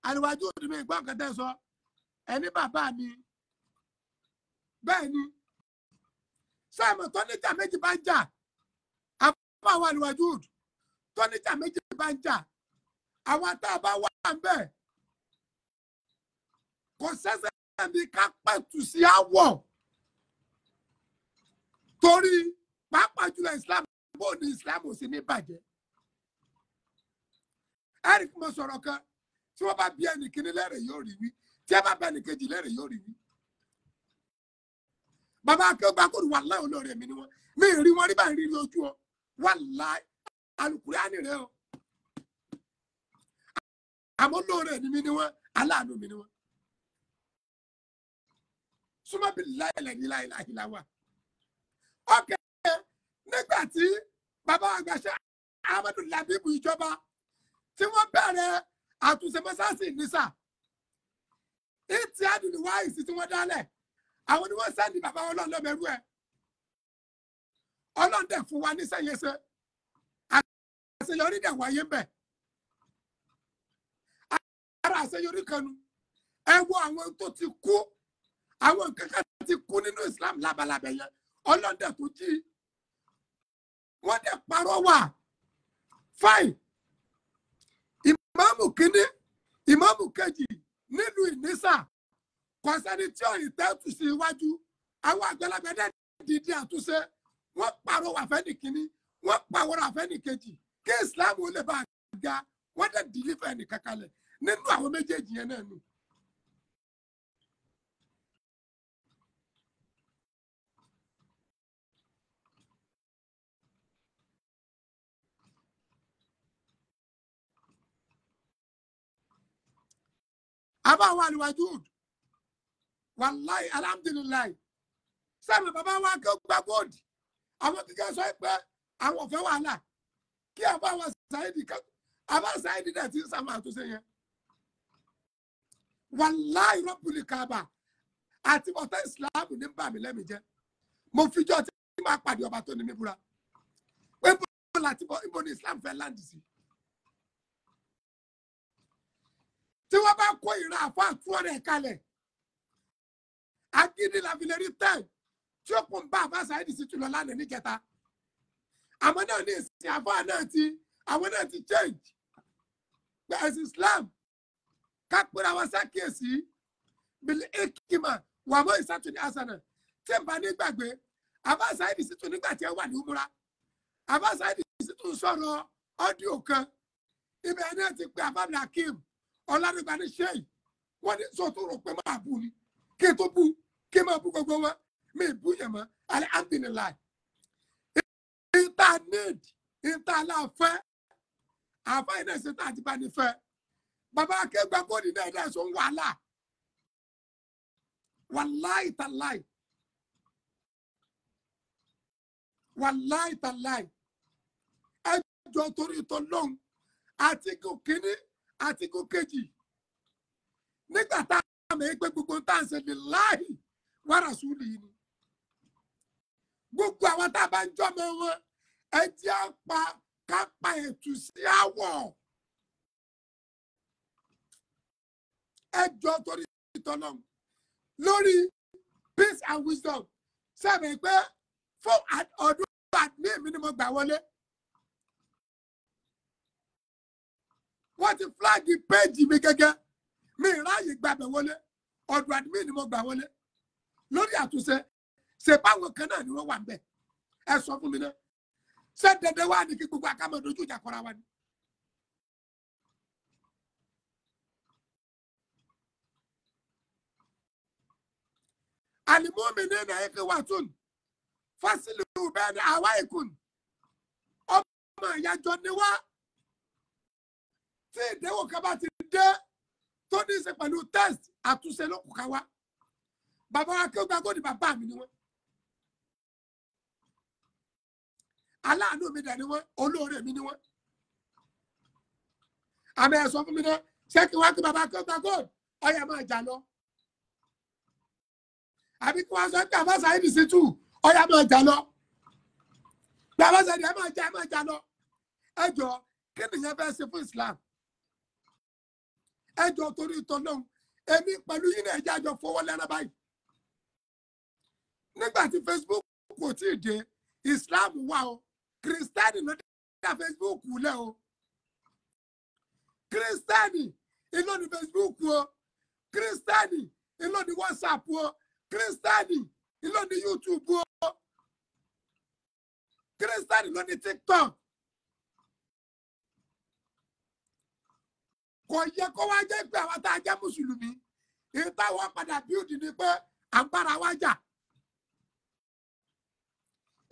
S1: Àríwájú òdì mi gbọ́ nǹkan tẹ́ sọ. Ẹni bàbá mi. Bẹ́ẹ̀ ni. Sáàmù tọ́níjà méjì bá ń jà? Àbá wa àríwájú òdì tọ́níjà méjì bá ń jà. Àwọn tá a bá wà ń bẹ̀ kò sẹ́sẹ̀ bí ká pẹ̀tù sí àwọ̀ torí pàápàá jùlọ Islam bó ni Islam ò sí ní bàjẹ́ eric mo sọ̀rọ̀ kan tí wọ́n bá bí ẹnì kíní lẹ́rẹ̀ yóò rí wí tí ẹ bá bá ẹnì kejì lẹ́rẹ̀ yóò rí wí. bàbá akẹ́gbẹ́ akóri wà láì olóore mi ni wọ́n mi rí wọn rí báyìí rí ní ojú ọ wà láì Al-Qur'ani rẹ o. àmọ́ olóore mi ni wọ́n aláàánú mi ni wọ́n. Súnmọ́ bí láìlẹ̀ ní láìláì láwà. ọkẹ́ nígbà tí bàbá àgbàṣe Ahmadu Labibu ìjọba tí wọ́n bẹ̀rẹ̀ àtúnṣe mọ́sáàsì nísà ìtì àdùnnú wáìsì tí wọ́n dálẹ̀. Àwọn ni wọ́n sẹ́ni bàbá ọlọ́run lọ́mẹrú ẹ̀. Ọlọ́run dẹ̀ fún wa níṣẹ́ yẹn ṣe. Àṣeyọrí dẹ̀ wáyé mbẹ̀ ara àṣeyọrí kanu ẹ wo àwọn tó ti kú àwọn kankan ti kú nínú Islam labalábẹ yẹn. Ọlọ́run dẹ̀ tó jí. Wọ́n dẹ̀ parọ́ wà. Fine. Ìmáàmù kínní ìmáàmù kejì nílùú ìnísà. Kò sẹ́ni tí òyìn tẹ́tù sí iwájú. Àwọn àgbàlagbà dẹ̀ dìde àtúnṣe. Wọ́n pàrọwà fẹ́ni kínní. Wọ́n pàwọ́rọ̀ àfẹ́ni kejì. Kí islam ó lè bá a ga wọ́n dẹ̀ dìlífẹ̀ ẹnì kankanlẹ̀ nínú àwọn méjèèjì yẹn náà nù. Àbáwọ̀ àlùwájú wàláì alhamdulilayi sẹ́mi bàbá wa ó gba góòdì àwọn kíkẹ́ sọ pé àwọn òfẹ́ wàhálà. Kí àbáwọ̀ Saheed ká àbá Saheed dẹ̀ ti ń sàmà àtúnṣe yẹn. Wàláì rọ́pùlì kaaba. Àti bọ́tẹ́ ìsìláàmù ní bà mí lẹ́mìí jẹ́. Mo fijọ́ tí máa pàdé ọba tó ní mi búra. Pé bó láti bọ́ ibo ni Islam fẹ́ láǹdì sí. Tí wọ́n bá kó ìran àfọ àtúwọ́ rẹ̀ kalẹ̀ agídí la fi lè rí tẹ́ tí ó kún bá àbá Saheed sí tùlọ lánàá níjẹta àwọn náà ní ìsìn àfáà náà ti àwọn náà ti change. Pé ẹ̀sìn Islam ká pera wa sákìyèsí bíi ekima wà mọ́ ìsàtúndì asana tí n bá ní gbàgbé àbá sáyidì sì tún nígbà tí ẹ wà ní umura àbá sáyidì sì tún sọ̀rọ̀ ọ́díò kan. Ibẹ̀ náà ti pé àbá Hakeem ọ̀làdùgbà ní sẹ́yìn wọ́n ní sọ́tún rò pé máa bù ni. Kí n tó bù kí n máa bù gbogbo wọn mi bù yẹn mọ́. Alihamdulilayi ìta need ìta aláfẹ́ àfa iná ṣe tá àti bá ní fẹ́. Bàbá akẹgbẹ́ bọ́ọ̀dì náà náà sọ wàhálà. Wàláì tàláì wàláì tàláì ẹjọ́ torí ìtọ́ lọ́hùn àtìkù kínní àtìkù kejì. Nígbà tá a mọ̀ pé gbogbo tá à ń ṣe ní láì wàrà sùúrù yìí ni. Gbogbo àwọn tá a bá ń jọmọ wọn ẹ jẹ́ apá ká pa ètù sí àwọ̀. Ẹjọ́ torí ìtọ́nà lórí peace and wisdom sẹ́mi pé fún ọdún àdúrà mi ni mo gbà wọlé wọ́n ti flagi péjì mi gẹ́gẹ́. Mi ráàyè gbàgbẹ́ wọlé. Ọdún àdúrà ni mo gbà wọlé. Lórí àtúnṣe ṣe báwọn kan náà ni wọ́n wà ń bẹ̀ ẹ sọ fún mi náà. Ṣé dandan wà ní kí gbogbo akámọ̀ dojú ìjà kọra wa ni. alimumi ní na eke watun fasili bẹ́ẹ̀ ni àwa ikùn ọmọ ìyájọ ni wá tí ìdẹ́wò kan bá ti dé tó ní í ṣe pẹ̀lú test àtúnṣe ló kù ká wá bàbá wa kí ó gbàgbọ́ ni bàbá mi ni wọ́n. aláàánú mi dẹ̀ ni wọ́n olóore mi ni wọ́n. àmì ẹ̀sọ́ fún mi náà ṣé kí wọ́n kí bàbá kí ó gbàgbọ́ ọyà máa jà lọ. àbí kí wọ́n sọ pé àbá Saheed Shittu ọyà máa jà lọ. bí àbá Saheed ẹ máa jà ẹ máa jà lọ. ẹ jọ kí nìyẹn fẹ́ ṣe fún Islam. Ẹ jọ torí náà èmi pẹ̀lú yín náà ẹ jẹ́ àjọ fọwọ́ lẹ́rọ báyìí. nígbà tí Facebook kò tí ì dé Islam wà o. Kristẹni ló dá Facebook lẹ o. Kristẹni iná ní Facebook o. Kristẹni iná ní WhatsApp o. Kristẹni iná ní YouTube o. Kristẹni ló ní TikTok kò yẹ kó wá jẹ́ pé àwọn tá a jẹ́ mùsùlùmí ìtawọ́ padà bíòdì ni pé à ń bára wa jà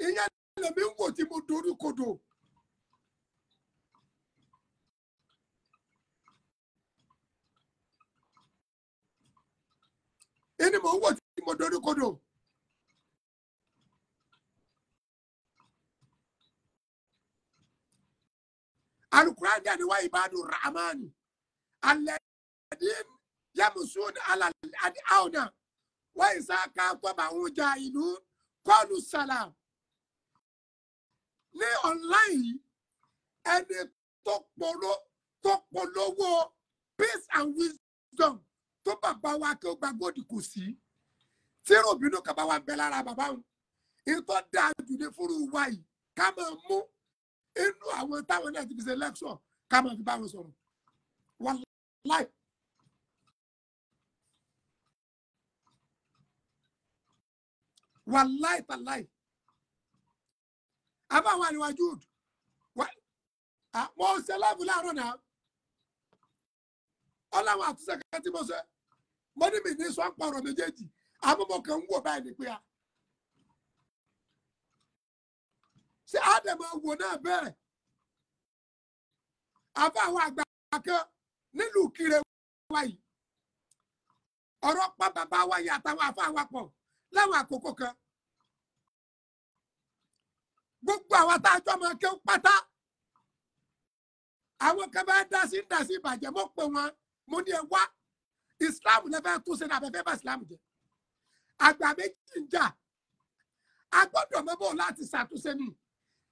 S1: ìyẹn lèmi ń wò tí mo dorí kodò. ìní mò ń wò tí mo dorí kodò. alukuran dani wa ibadu rahmani alladin yamusun wa isa ka tọba àwọn jahilun qalu salam ní online ẹni tó polo tó polówó peace and wisdom tó bàbá wa kí ó gba góòdì kù sí. Tí ròbínú kaba wa bẹ lára bàbá wọn ìtọ́ dáa jù ní fúru yìí ká máa mú. Inú àwọn táwọn náà ti fi ṣe lẹ́kṣọ̀ ká máa fi bá wọn sọ̀rọ̀ wàláì. wàláì tàláì àbáwọn àríwájú mo ṣe láàbù láàárọ̀ náà. Ọláwọn àtúnṣe kankan tí mo ṣe. Mo ní mi ní sọ ń pọ̀rọ̀ méjèèjì. Àmọ́mọ́ kan ń wò báyìí ní pé a. Ṣé àdèmọ̀ wò náà bẹ́ẹ̀? Àbáwọn àgbà kan nílùú kire wáyìí. Ọ̀rọ̀ pa bàbá wa yìí àtàwọn àfáà pọ̀ láwọn àkókò kan. Gbogbo àwọn tá a jọ máa kéwú pátá. Àwọn kan bá dá sí dá sí ìbàjẹ́ mo pè wọ́n mo ní ẹ wá. Islam lẹ́fẹ̀ẹ́ tó ṣe ní abẹ́fẹ́ bá islam jẹ. Àgbà méjì ń jà. A gbọ́dọ̀ mọ̀ bò láti ṣàtúnṣe ni.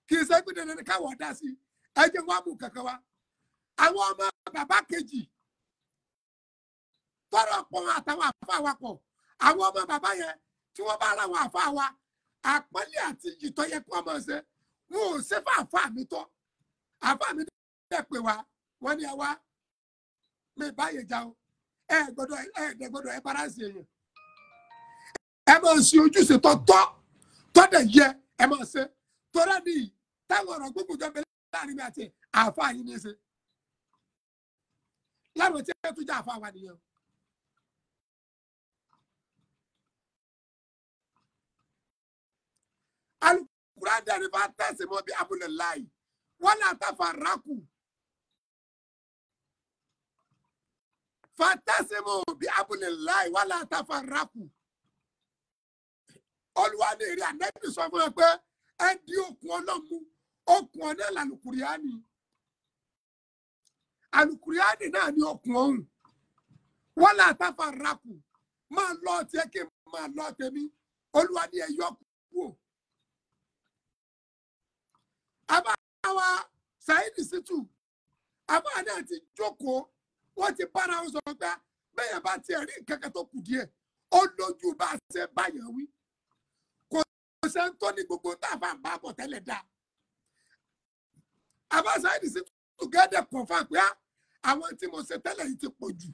S1: Kì í ṣe pé dandan káwọ̀ dá sí. Ẹ jẹ́ wọ́n mú kankan wá àwọn ọmọ bàbá kejì. Tọrọ pọ̀ àtàwọn àfa wa pọ̀. Àwọn ọmọ bàbá yẹn tí wọ́n bá ra àwọn àfa wa àpọ́nlé àti ìtọ́ yẹ kí wọ́n máa ṣe wọn ò ṣe fún àfa mi tọ́. Àfa mi dẹ̀ pé wá wọ́n ní ẹ wá mi báyìí já o. Ẹ gbọ́dọ̀ ẹ dẹ̀ gbọ́dọ̀ ẹ bára ṣe èèyàn. Ẹ máa ṣe ojúṣe tó tọ́ tó dẹ̀ yẹ ẹ máa ṣe. Tọ́lá nìyí táwọn ọ̀rọ̀ gbogbo jọ bẹ̀rẹ̀ láàárín mi àti àfa yìí ní ṣe láwọn tí ẹ tún jẹ́ àfa wa nìyẹn. alukura dẹni bá tẹsí mọ bí abúlé láì. Wọn là tá faraku fatẹsímù bí abúlé láì wọn là tá faraku olùwà ní èrè ànẹ́bí sọ fún ẹ pé ẹ di okùn ọlọ́mú okùn ọ̀nà làlùkùrìánì alùkùrìánì náà ní okùn ọ̀hún. Wọn là tá faraku máa lọ tiẹ̀ kí máa lọ tèmi olùwà ní ẹ yọ kú o àbáwa Saheed Shittu àbáwa náà ti jókòó. Wọ́n ti bára wọn sọ̀rọ̀ pé bẹ́ẹ̀ bá tiẹ̀ rí kankan tó kù díẹ̀ ó lójú bá a ṣe báyàn wí. Kò ṣe ń tó ní gbogbo tá a bá bọ̀ tẹ́lẹ̀ dá. Àbá Saheed Shittu gẹ́gẹ́ kọ̀ fún àpẹ́ àwọn tí mo ṣe tẹ́lẹ̀ yìí ti pọ̀ jù.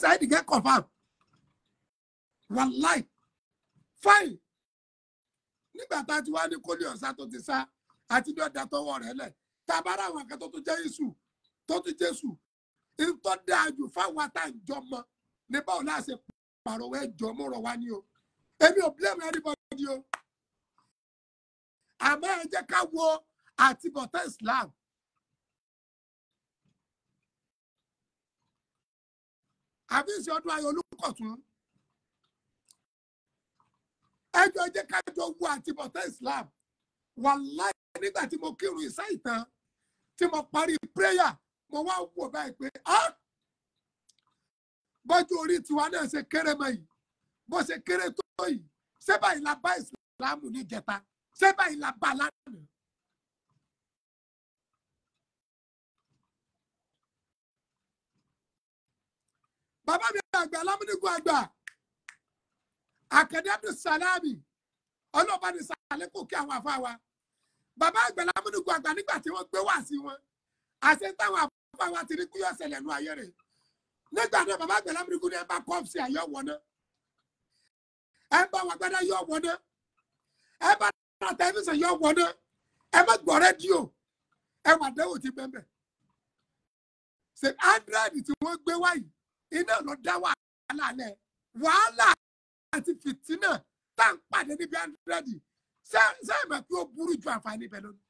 S1: Saheed gẹ́gẹ́ kọ̀ fún wàláì fáìn nígbà tá a ti wá ní kólé ọ̀sá tó ti sá àti ní ọ̀dà tọwọ́ rẹ̀ lẹ̀. Tá a bá ra àwọn akẹ́kọ̀ọ́ tó jẹ́ iṣu tó ti jésù ìtọ́ dáa jù fáwọn àtàjọ mọ ní báwo láà ṣe pààrọ̀ wẹ́ jọ mọ́rọ̀ wá ní o. Èmi ò blame anybody o. Àmọ́ ẹ jẹ́ ká wo àtibọ̀tán Islam àbí ìṣe ọdún ayọ̀ olùkọ̀tún ẹjọ jẹ kájọ wo àtibọ̀tán islam. Wàláì nígbà tí mo kírun ìsá ìtàn tí mo parí prayer mo wá wò báyìí pé ah bọ́jú orí tiwa náà ṣe kéré mọ́ yìí. Bó ṣe kéré tó yìí. Ṣé báyìí la bá islam níjẹta? Ṣé báyìí la bá lánàá. Bàbá mi àgbà lámúnigun àgbà. Akadé abdul salami. Ọlọ́ba ní sàlẹ̀ kò kí àwọn afá wa. Bàbá àgbàlá amúnugù àgbà nígbà tí wọ́n gbé wá sí wọn àṣẹ táwọn afá wa ti ní kúyọ̀ ṣẹlẹ̀ nù ayé rẹ̀. Nígbà náà bàbá àgbàlá amúnugù ní ẹ bá kọ́ sí ayé ọ̀wọ́ náà. Ẹ bá wà gbádá yọ ọ̀wọ́ náà. Ẹ bá ra tẹlifíṣàn yọ ọ̀wọ́ náà. Ẹ má gbọ́ rédíò. Ẹ wà dẹ́wò ti bẹ́ẹ̀ bẹ́ẹ̀ ṣe ándírẹ́dì tí wọ́n gbé wáyìí iná lọ dá wàhálà lẹ̀ wàhálà àti fìtínà tá à ń pàdé níbi àndúrẹ́dì ṣé ìmọ̀ pé ó burú ju àǹfààní ibẹ̀ lónìí.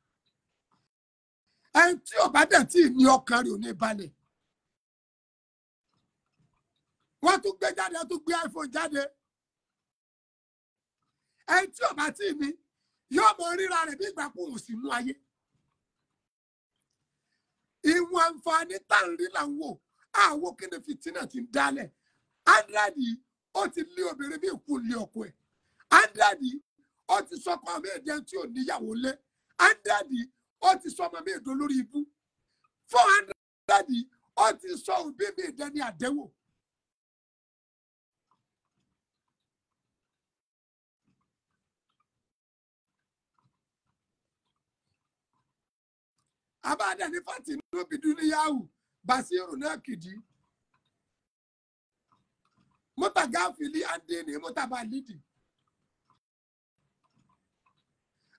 S1: ẹni tí ò bá dẹ̀ tí ì ní ọkàn rẹ̀ ò ní balẹ̀. wọ́n tún gbé jáde wọ́n tún gbé iPhone jáde. ẹni tí ò bá tí ì ní yóò mọ ríra rẹ̀ bí ìgbà kóhùn sí inú ayé. ìwọ̀n àǹfààní tá à rí là ń wò àwọn ni fìtínà ti ń dálẹ̀. àndúrẹ́dì ó ti lé obìnrin bí ikú lé ọkọ ẹ andadi ó ti sọkọ àmì ẹdẹ tí ò níyàwó lé andadi ó ti sọ ọmọ mi èdè lórí ibú fún andadi ó ti sọ òbí mi ní àdẹwò. abáàdà ní fati níbi dúníyàwó basiru náà kìdí mutagafili andini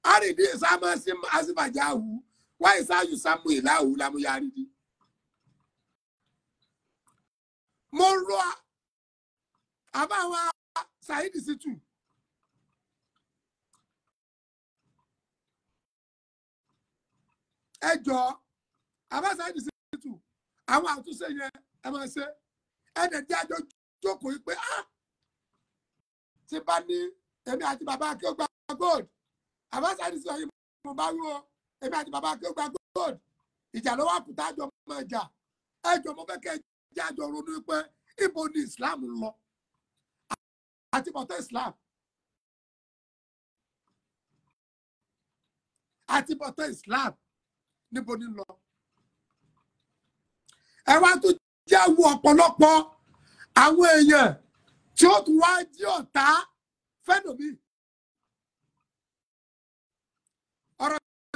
S1: aridi sama sim asibajahu wa isayu samu ilahu lamu yaridi. Mo rọ àbáwa Saheed Shittu ẹ jọ àbá Saheed Shittu àwọn àtúnṣe yẹn ẹ máa ṣe. Ẹ dẹ̀ jẹ́ àjọ jókòó yìí pé ah ti bá ní èmi àti bàbá kí ó gba gold. Àbá Saheed Shittu yìí mo bá wí o. Èmi àti bàbá kí ó gba gold. Ìjà ló wà kúta àjọ mọ ìjà ẹ jọ mo fẹ́ kẹ́ ẹ jẹ́ àjọ ronú pé ibo ni Islam ń lọ. Àti bọ̀tẹ́ Islam. Àti bọ̀tẹ́ Islam. Níbo ni lọ. Ẹ wá tún jẹ́ wo ọ̀pọ̀lọpọ̀ àwọn èèyàn tí ó tún wá jí ọ̀tá fẹ́dọ̀mí.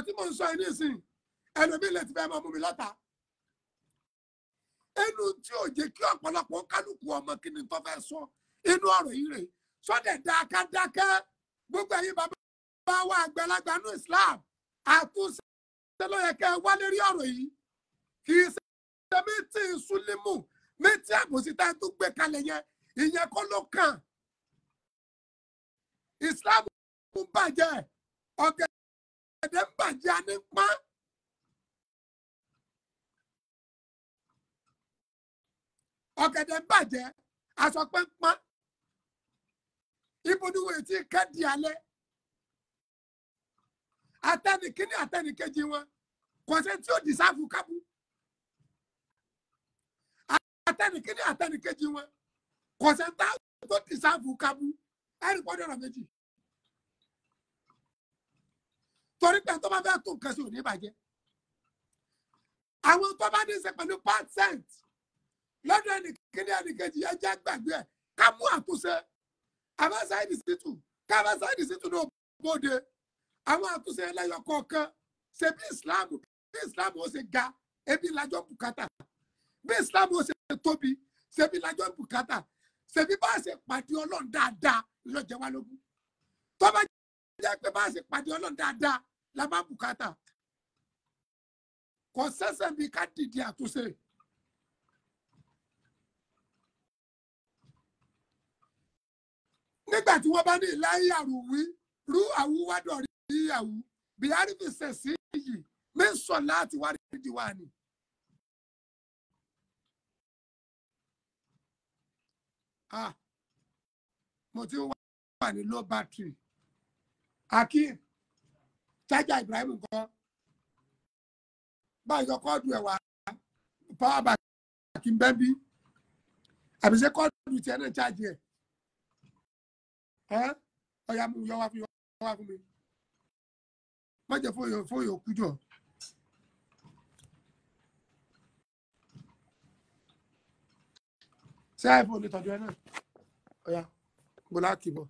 S1: tí mo ń sọ yìí nísìn ẹlòmíì lè ti fẹ́ máa mú mi lọ́ta. Inú tí ò jẹ́ kí ọ̀pọ̀lọpọ̀ kálukú ọmọ kí ni tó fẹ́ sọ inú ọ̀rọ̀ yìí rè sọ́dẹ̀ dákádáká gbogbo ẹ̀yin bàbá wa àgbàlagbà ní Islam àtúnṣe ló yẹ kẹ́ ẹ wá lérí ọ̀rọ̀ yìí. Kì í ṣe mítí Súlímù mítí àbòsí tá a tún gbé kalẹ̀ yẹn ìyẹn kọ́ ló kàn. Islam ń bàjẹ́ ọ̀gẹ̀dẹ̀ ń bàjẹ́ àní pọ́n. ọ̀gẹ̀dẹ̀ ń bàjẹ́ aṣọ pé ń ni wọ́n ti kẹ́dì alẹ́? Atẹnikíní atẹnikejì wọn kò sí tí ó di sáfù kábù atẹnikíní atẹnikejì wọn. Tá tó di sáfù kábù ẹnì pọ́n dọ̀rọ̀ méjì. Torí pé tó bá fẹ́ tó nǹkan sí òní bàjẹ́. Àwọn tó bá ní í ṣe pẹ̀lú percent lọ́dọ̀ ẹnìkíní ẹnìkejì ẹ jẹ́ gbàgbé ẹ̀. Ká mú àtúnṣe. Àbáṣáìdì sítù ká àbáṣáìdì sítù náà bóde àwọn àtúnṣe ẹlẹ́yọ kọ̀ọ̀kan. Ṣe bí islam bí islam ó ṣe ga ebi lájọ bùkátà. Bí islam ó ṣe tóbi. Ṣe bí lájọ bùkátà? Ṣe bí bá ṣe pàdé ọlọ́run dáadáa lọ́jọ́ wa lógún tó bá jẹ́ pé bá ṣe pàdé ọlọ́run dáadáa la bá bùkátà. Kò sẹ́sẹ̀ bí ká dìde àtúnṣe. nígbà tí wọ́n bá ní ìláyé àrùwí rú àwúwádọ̀ rí ìyàwó bíhárí fi ṣẹ̀sí yìí mí sọ láti wá rí ìdíwá ni. Ah mo ti wà ní low battery. Akeem chájà ibrahim kan báyìí kọ́ kọ́ọ̀dù ẹ̀ wá power bank kí n bẹ́ bí. Àbí ṣe kọ́ọ̀dù tiẹ̀ náà chájì ẹ̀? Wá fún yọ wá fún mi. Má jẹ́ fóyò fóyò kú jọ. Ṣé iphone tọ́jú ẹ náà ọ̀yà bọ́lá kìbọ̀.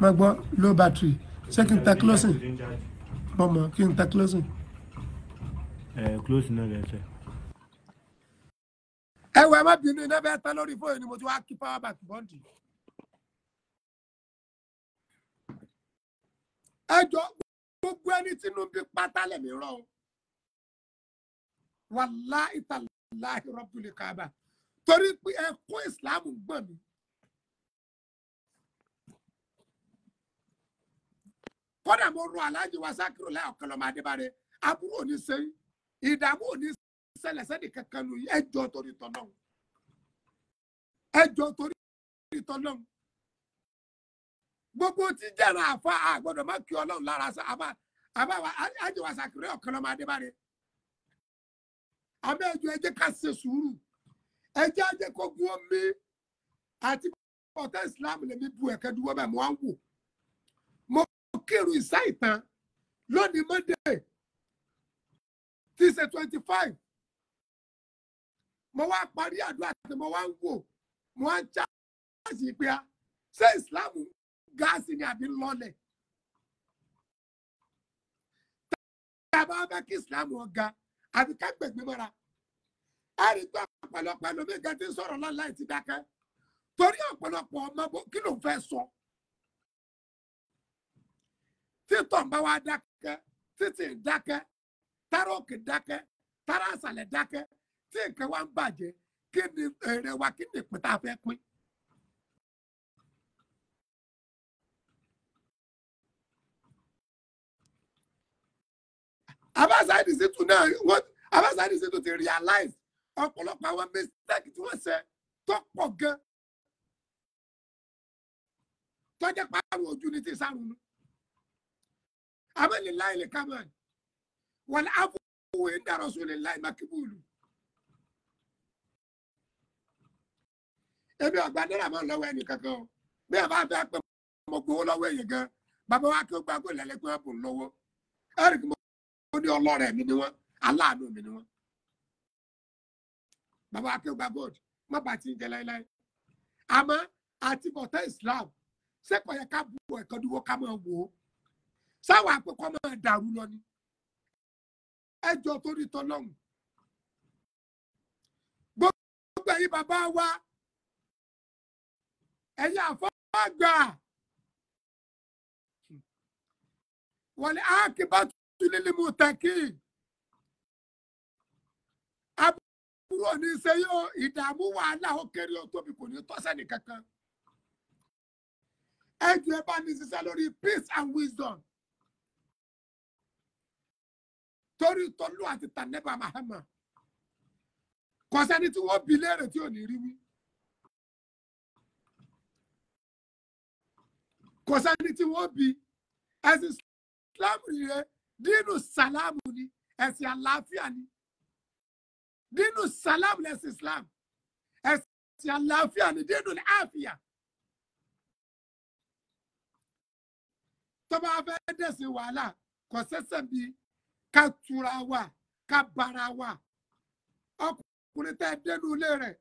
S1: mo gbọ́ low battery ṣé kí n tẹ closing bọ́mọ kí n tẹ closing.
S2: ẹ close náà lẹsẹ.
S1: ẹ wọ ẹ má bínú iná bẹ́ẹ̀ tán lórí fóònù ni mo ti wá kí power bank bọ́ǹdì. ẹ jọ gbogbo ẹni tínú bí pátá lẹ̀mí rán o. Wàláhì tàláhì rọ́bùlì kábà torí pé ẹkún ìsìlámù gbọ̀n mi. kódà mo rún aláàjì wa sákìrò láì ọ̀kan lọ́mọ adébárẹ̀ àbúrò ní sẹ́yìn ìdààmú òní ṣẹlẹ̀ sẹ́ni kankan yìí ẹjọ́ torí tọ́lọ́hún ẹjọ́ torí tọ́lọ́hún gbogbo tí jẹ́ra àfa àgbọ̀dọ̀ má kí ọlọ́run lára sa àbá àbá wa àjẹ wa sákìrò ọ̀kan lọ́mọ adébárẹ̀ àbẹ́ ẹjọ́ ẹjẹ́ ká ṣe sùúrù. Ẹjẹ́ ajẹ́ kó gún omi. Àti ọ̀tá ìsìlámù lèmi bu ẹ̀kẹ́ dúró bẹ́ẹ̀ mo wá ń wò. Kírun ìsá ìtàn lónìí monday í ṣe twenty five mo wá parí àdúrà tí mo wá ń wò. Mo wá ń ṣáàṣì pé a ṣé islam gáàsì ni àbí lọlẹ̀ a bá islam ọ̀gá àbí ká gbẹ̀gbẹ́ mọ́ra a rí pé ọ̀pọ̀lọpọ̀ ti sọ̀rọ̀ lọ́la ẹ̀ ti dákẹ́ torí ọ̀pọ̀lọpọ̀ ọmọ kí ló ń sọ. Títọ̀ ń bá wa dákẹ́ títì ń dákẹ́ tárọ̀kì dákẹ́ tárà àṣàlẹ̀ dákẹ́ tí nǹkan wa ń bàjẹ́ kí ni èrè wa kí ni ìpín tá pín. Abba Saheed Shittu náà wọ́n Abba Saheed Shittu ti realize ọ̀pọ̀lọpọ̀ àwọn mistake tí wọ́n ṣe tọ́pọ̀ gan. Tọ́jẹ́ pàrọ̀ ojú ní ti sárùn amẹ́lẹ̀ láìlẹ̀ kámẹ́lẹ̀ wọn àbò òwe ń dárọ̀ sọ lè láì mákìbúlù. ebi ọgbà náírà máa ń lọ́wọ́ ẹnì kankan o. Bí a bá bẹ apẹ ọmọ gbowó lọ́wọ́ ẹ̀yìn gan bàbá wa kí o gbàgbọ́ lẹ́lẹ́gbẹ́ bò ń eric mo ní ọlọ́rẹ̀ mi ni wọ́n aláàánú mi ni wọ́n. Bàbá ó gbà gold má bàa ti ń jẹ láéláé. Àmọ́ àti bọ̀tẹ́ islam kò yẹ ká bu ẹ̀kan dúró ká máa wò ó? Sáwọn àpẹkọ máa dàrú lọ ni. Ẹjọ́ torí tọlọ́hún gbogbo ẹ̀yin bàbá wa ẹ̀yin àfọwọ́gbà wọlé àkìbá tulili mutaki àbúrò ní ṣe ìdààmú wàhálà ó kéré ó tóbi kò ní tọ́sẹ̀ nìkankan ẹjọ́ ẹ bá ní ṣiṣẹ́ lórí peace and wisdom. Torí tọ́lú àti tànẹ́bà mahama kò tí wọ́n bi léèrè tí ò ní rí wí. Kò tí wọ́n bi. Ẹ̀sìn islam rèé dínú sàlámù ni ẹ̀sìn àlàáfíà ni. Dínú sàlámù lẹ̀sìn islam ẹ̀sìn àlàáfíà ni dínú àfíà. Tó bá fẹ́ dẹ̀sìn wàhálà kò sẹ́sẹ̀ bí ká tura wa ká bara wa. Ọkùnrin tẹ́ dẹnu ilé rẹ̀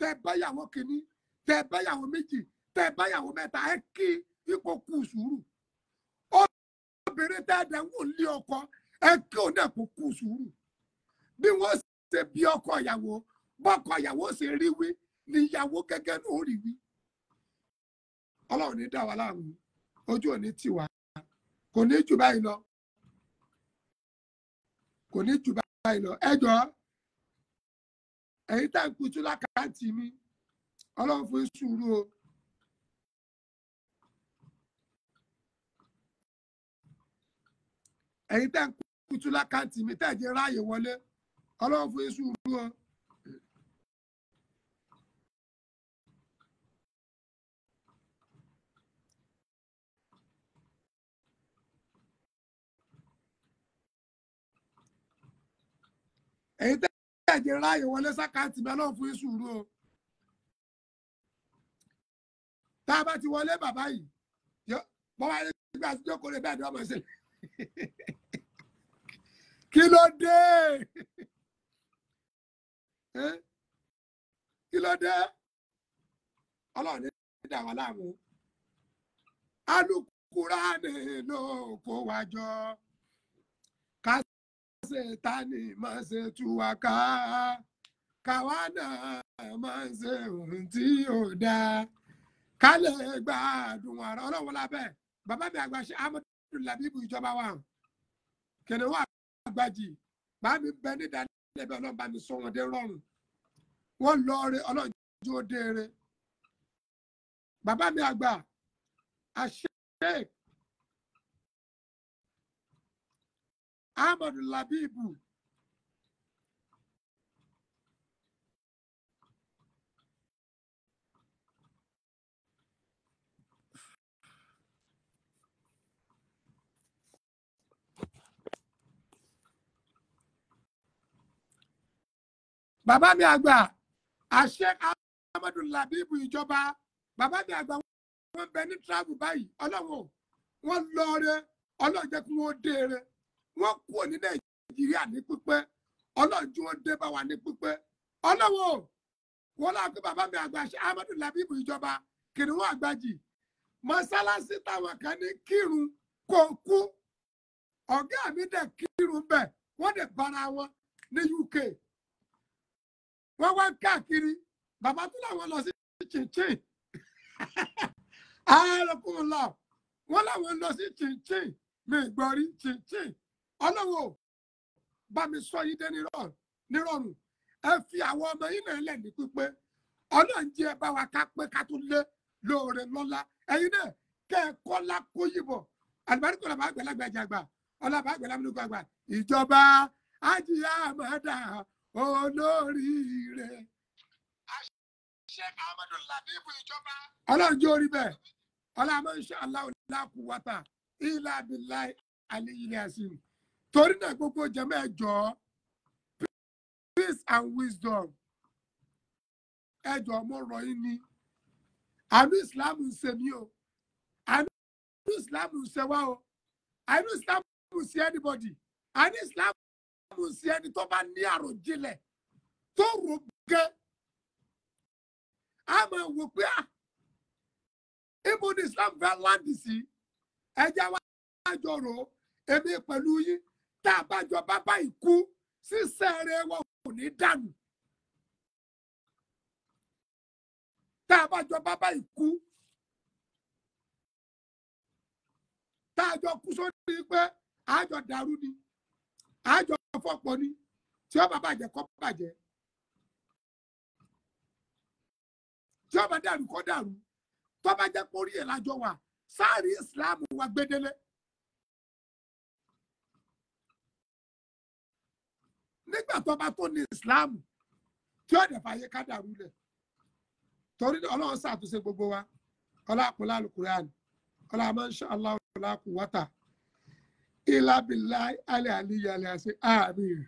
S1: tẹ́ báyàwó kìíní tẹ́ báyàwó méjì tẹ́ báyàwó mẹ́ta ẹ kí ipò kù sùúrù obìnrin ń wò lé ọkọ ẹ kí òun náà kó kù sùúrù. Bí wọ́n ṣe bí ọkọ ìyàwó bọ́kọ ìyàwó ṣe rí wí ni ìyàwó gẹ́gẹ́ náà rí wí. Ọlọ́run ní dá wa láàmú ojú ò ní tì wá. Kò ní jù báyìí lọ. Kò ní jù báyìí lọ. Ẹ jọ ẹ̀yin tá à ń kutu lákàntì mi ọlọ́run fún sùúrù o ẹ̀yin à ń kutu lákàntì mi à jẹ́ ráàyè wọlé. Ọlọ́run fún sùúrù o. ẹ̀yin tẹ́ ẹ̀jẹ̀ ráàyè wọlé sákàtì mi ọlọ́run fún sùúrù o tá a bá ti wọlé bàbá yìí bọ́ wáyé nígbà tí jókòó lè bẹ́ẹ̀ ni ọmọ ṣe kí ló dé? Kí ló dé? Ọlọ́run ní dá wa láàmú. Alukuraani ló kó wa ká sètánì máa ṣe tú ká. Káwa náà máa ṣe ohun tí yóò dáa ká lè gbádùn ara ọlọ́run lábẹ́. Bàbá mi àgbà ṣe amadu labibu ìjọba wa. Kìnìún àgbàjì bá mi bẹ ní ìdánilẹ́bẹ̀ ọlọ́run bá mi sọ wọn dé rọrùn. Wọ́n lọ rẹ ọlọ́run jó déere bàbá mi àgbà àṣẹ Ahmadu Labibu bàbá mi àgbà àṣẹ Ahmadu Labibu ìjọba. Bàbá mi àgbà wọn bẹ ní travel báyìí. Ọlọ́run wọn lọọrẹ ọlọ́run jẹ́ kí wọ́n déere wọ́n kúrò ní nàìjíríà ní pípẹ́. Ọlọ́run tí wọ́n dé bá wa ní pípẹ́. Ọlọ́wọ́ wọn pé bàbá mi àgbà ṣe amadu labibu ìjọba kìnìún àgbàjì. Mọ́sálásí táwọn kan ní kírun kò kú. Ọ̀gá mi dẹ̀ kírun bẹ̀ wọ́n dẹ̀ bára wọn ní uk wọ́n wá káàkiri. Bàbá tó làwọn lọ sí chinchin. Ààrẹkùn lọ wọ́n làwọn lọ sí chinchin. Mi gbọ́ rí chinchin. Ọlọ́wọ́ bá mi sọ yín dé nírọ̀rùn. Ẹ fi àwọn ọmọ yín náà lẹ̀ ní pípé. Ọlọ́run jẹ́ bá wa ká pé ká tún lé lóore lọ́la ẹ̀yin náà kẹ́ ẹ kọ́lá kó yìnbọn àlùbáríkọ̀ làbá àgbàlagbà jàgbà. Ọlọ́ba àgbàlagbà àgbà ìjọba ajíyá àmàdà olóríire. àṣẹ amadu ladibu ìjọba. jẹ́ orí bẹ́ẹ̀. Allah la quwwata illa billahi aliyu asim torí náà gbogbo jẹmọ ẹjọ peace and wisdom. Ẹjọ mo rọ̀ yín ni. Àánú islam ń ṣe mí o. Àánú islam ń ṣe wá o. Àánú islam ń ṣe anybody. Àánú islam ń ṣe ẹni tó bá ní àròjinlẹ̀ tó rò gẹ́ a máa wò pé ibo ni islam fẹ́ láǹdì sí? Ẹjẹ́ wa jọrò èmi pẹ̀lú yín tá a bá jọ bàbá ìkú sísẹ̀rẹ̀ wọn kò ní dànù. Tá a bá jọ bàbá ìkú tá a jọ kú sórí pé àjọ dàrú ni àjọ fọ̀pọ̀ ni tí ó bá bàjẹ́. Kó tí ó dàrú kó dàrú. Tó bá jẹ́ pé orí ẹ̀ wà sáàrí ìsìláàmù wa gbẹdẹlẹ. nígbà tó bá tó ní ìsìláàmù tí ó dẹ̀ fàyè ká dàrú lẹ̀. Torí ọlọ́run ṣàtúnṣe gbogbo wa. Ọlá àpòlá alukur'an ọlá masha Allah ọlá kùwátà ilá bìlá alẹ́ àlíyà alẹ́ àṣẹ àmín.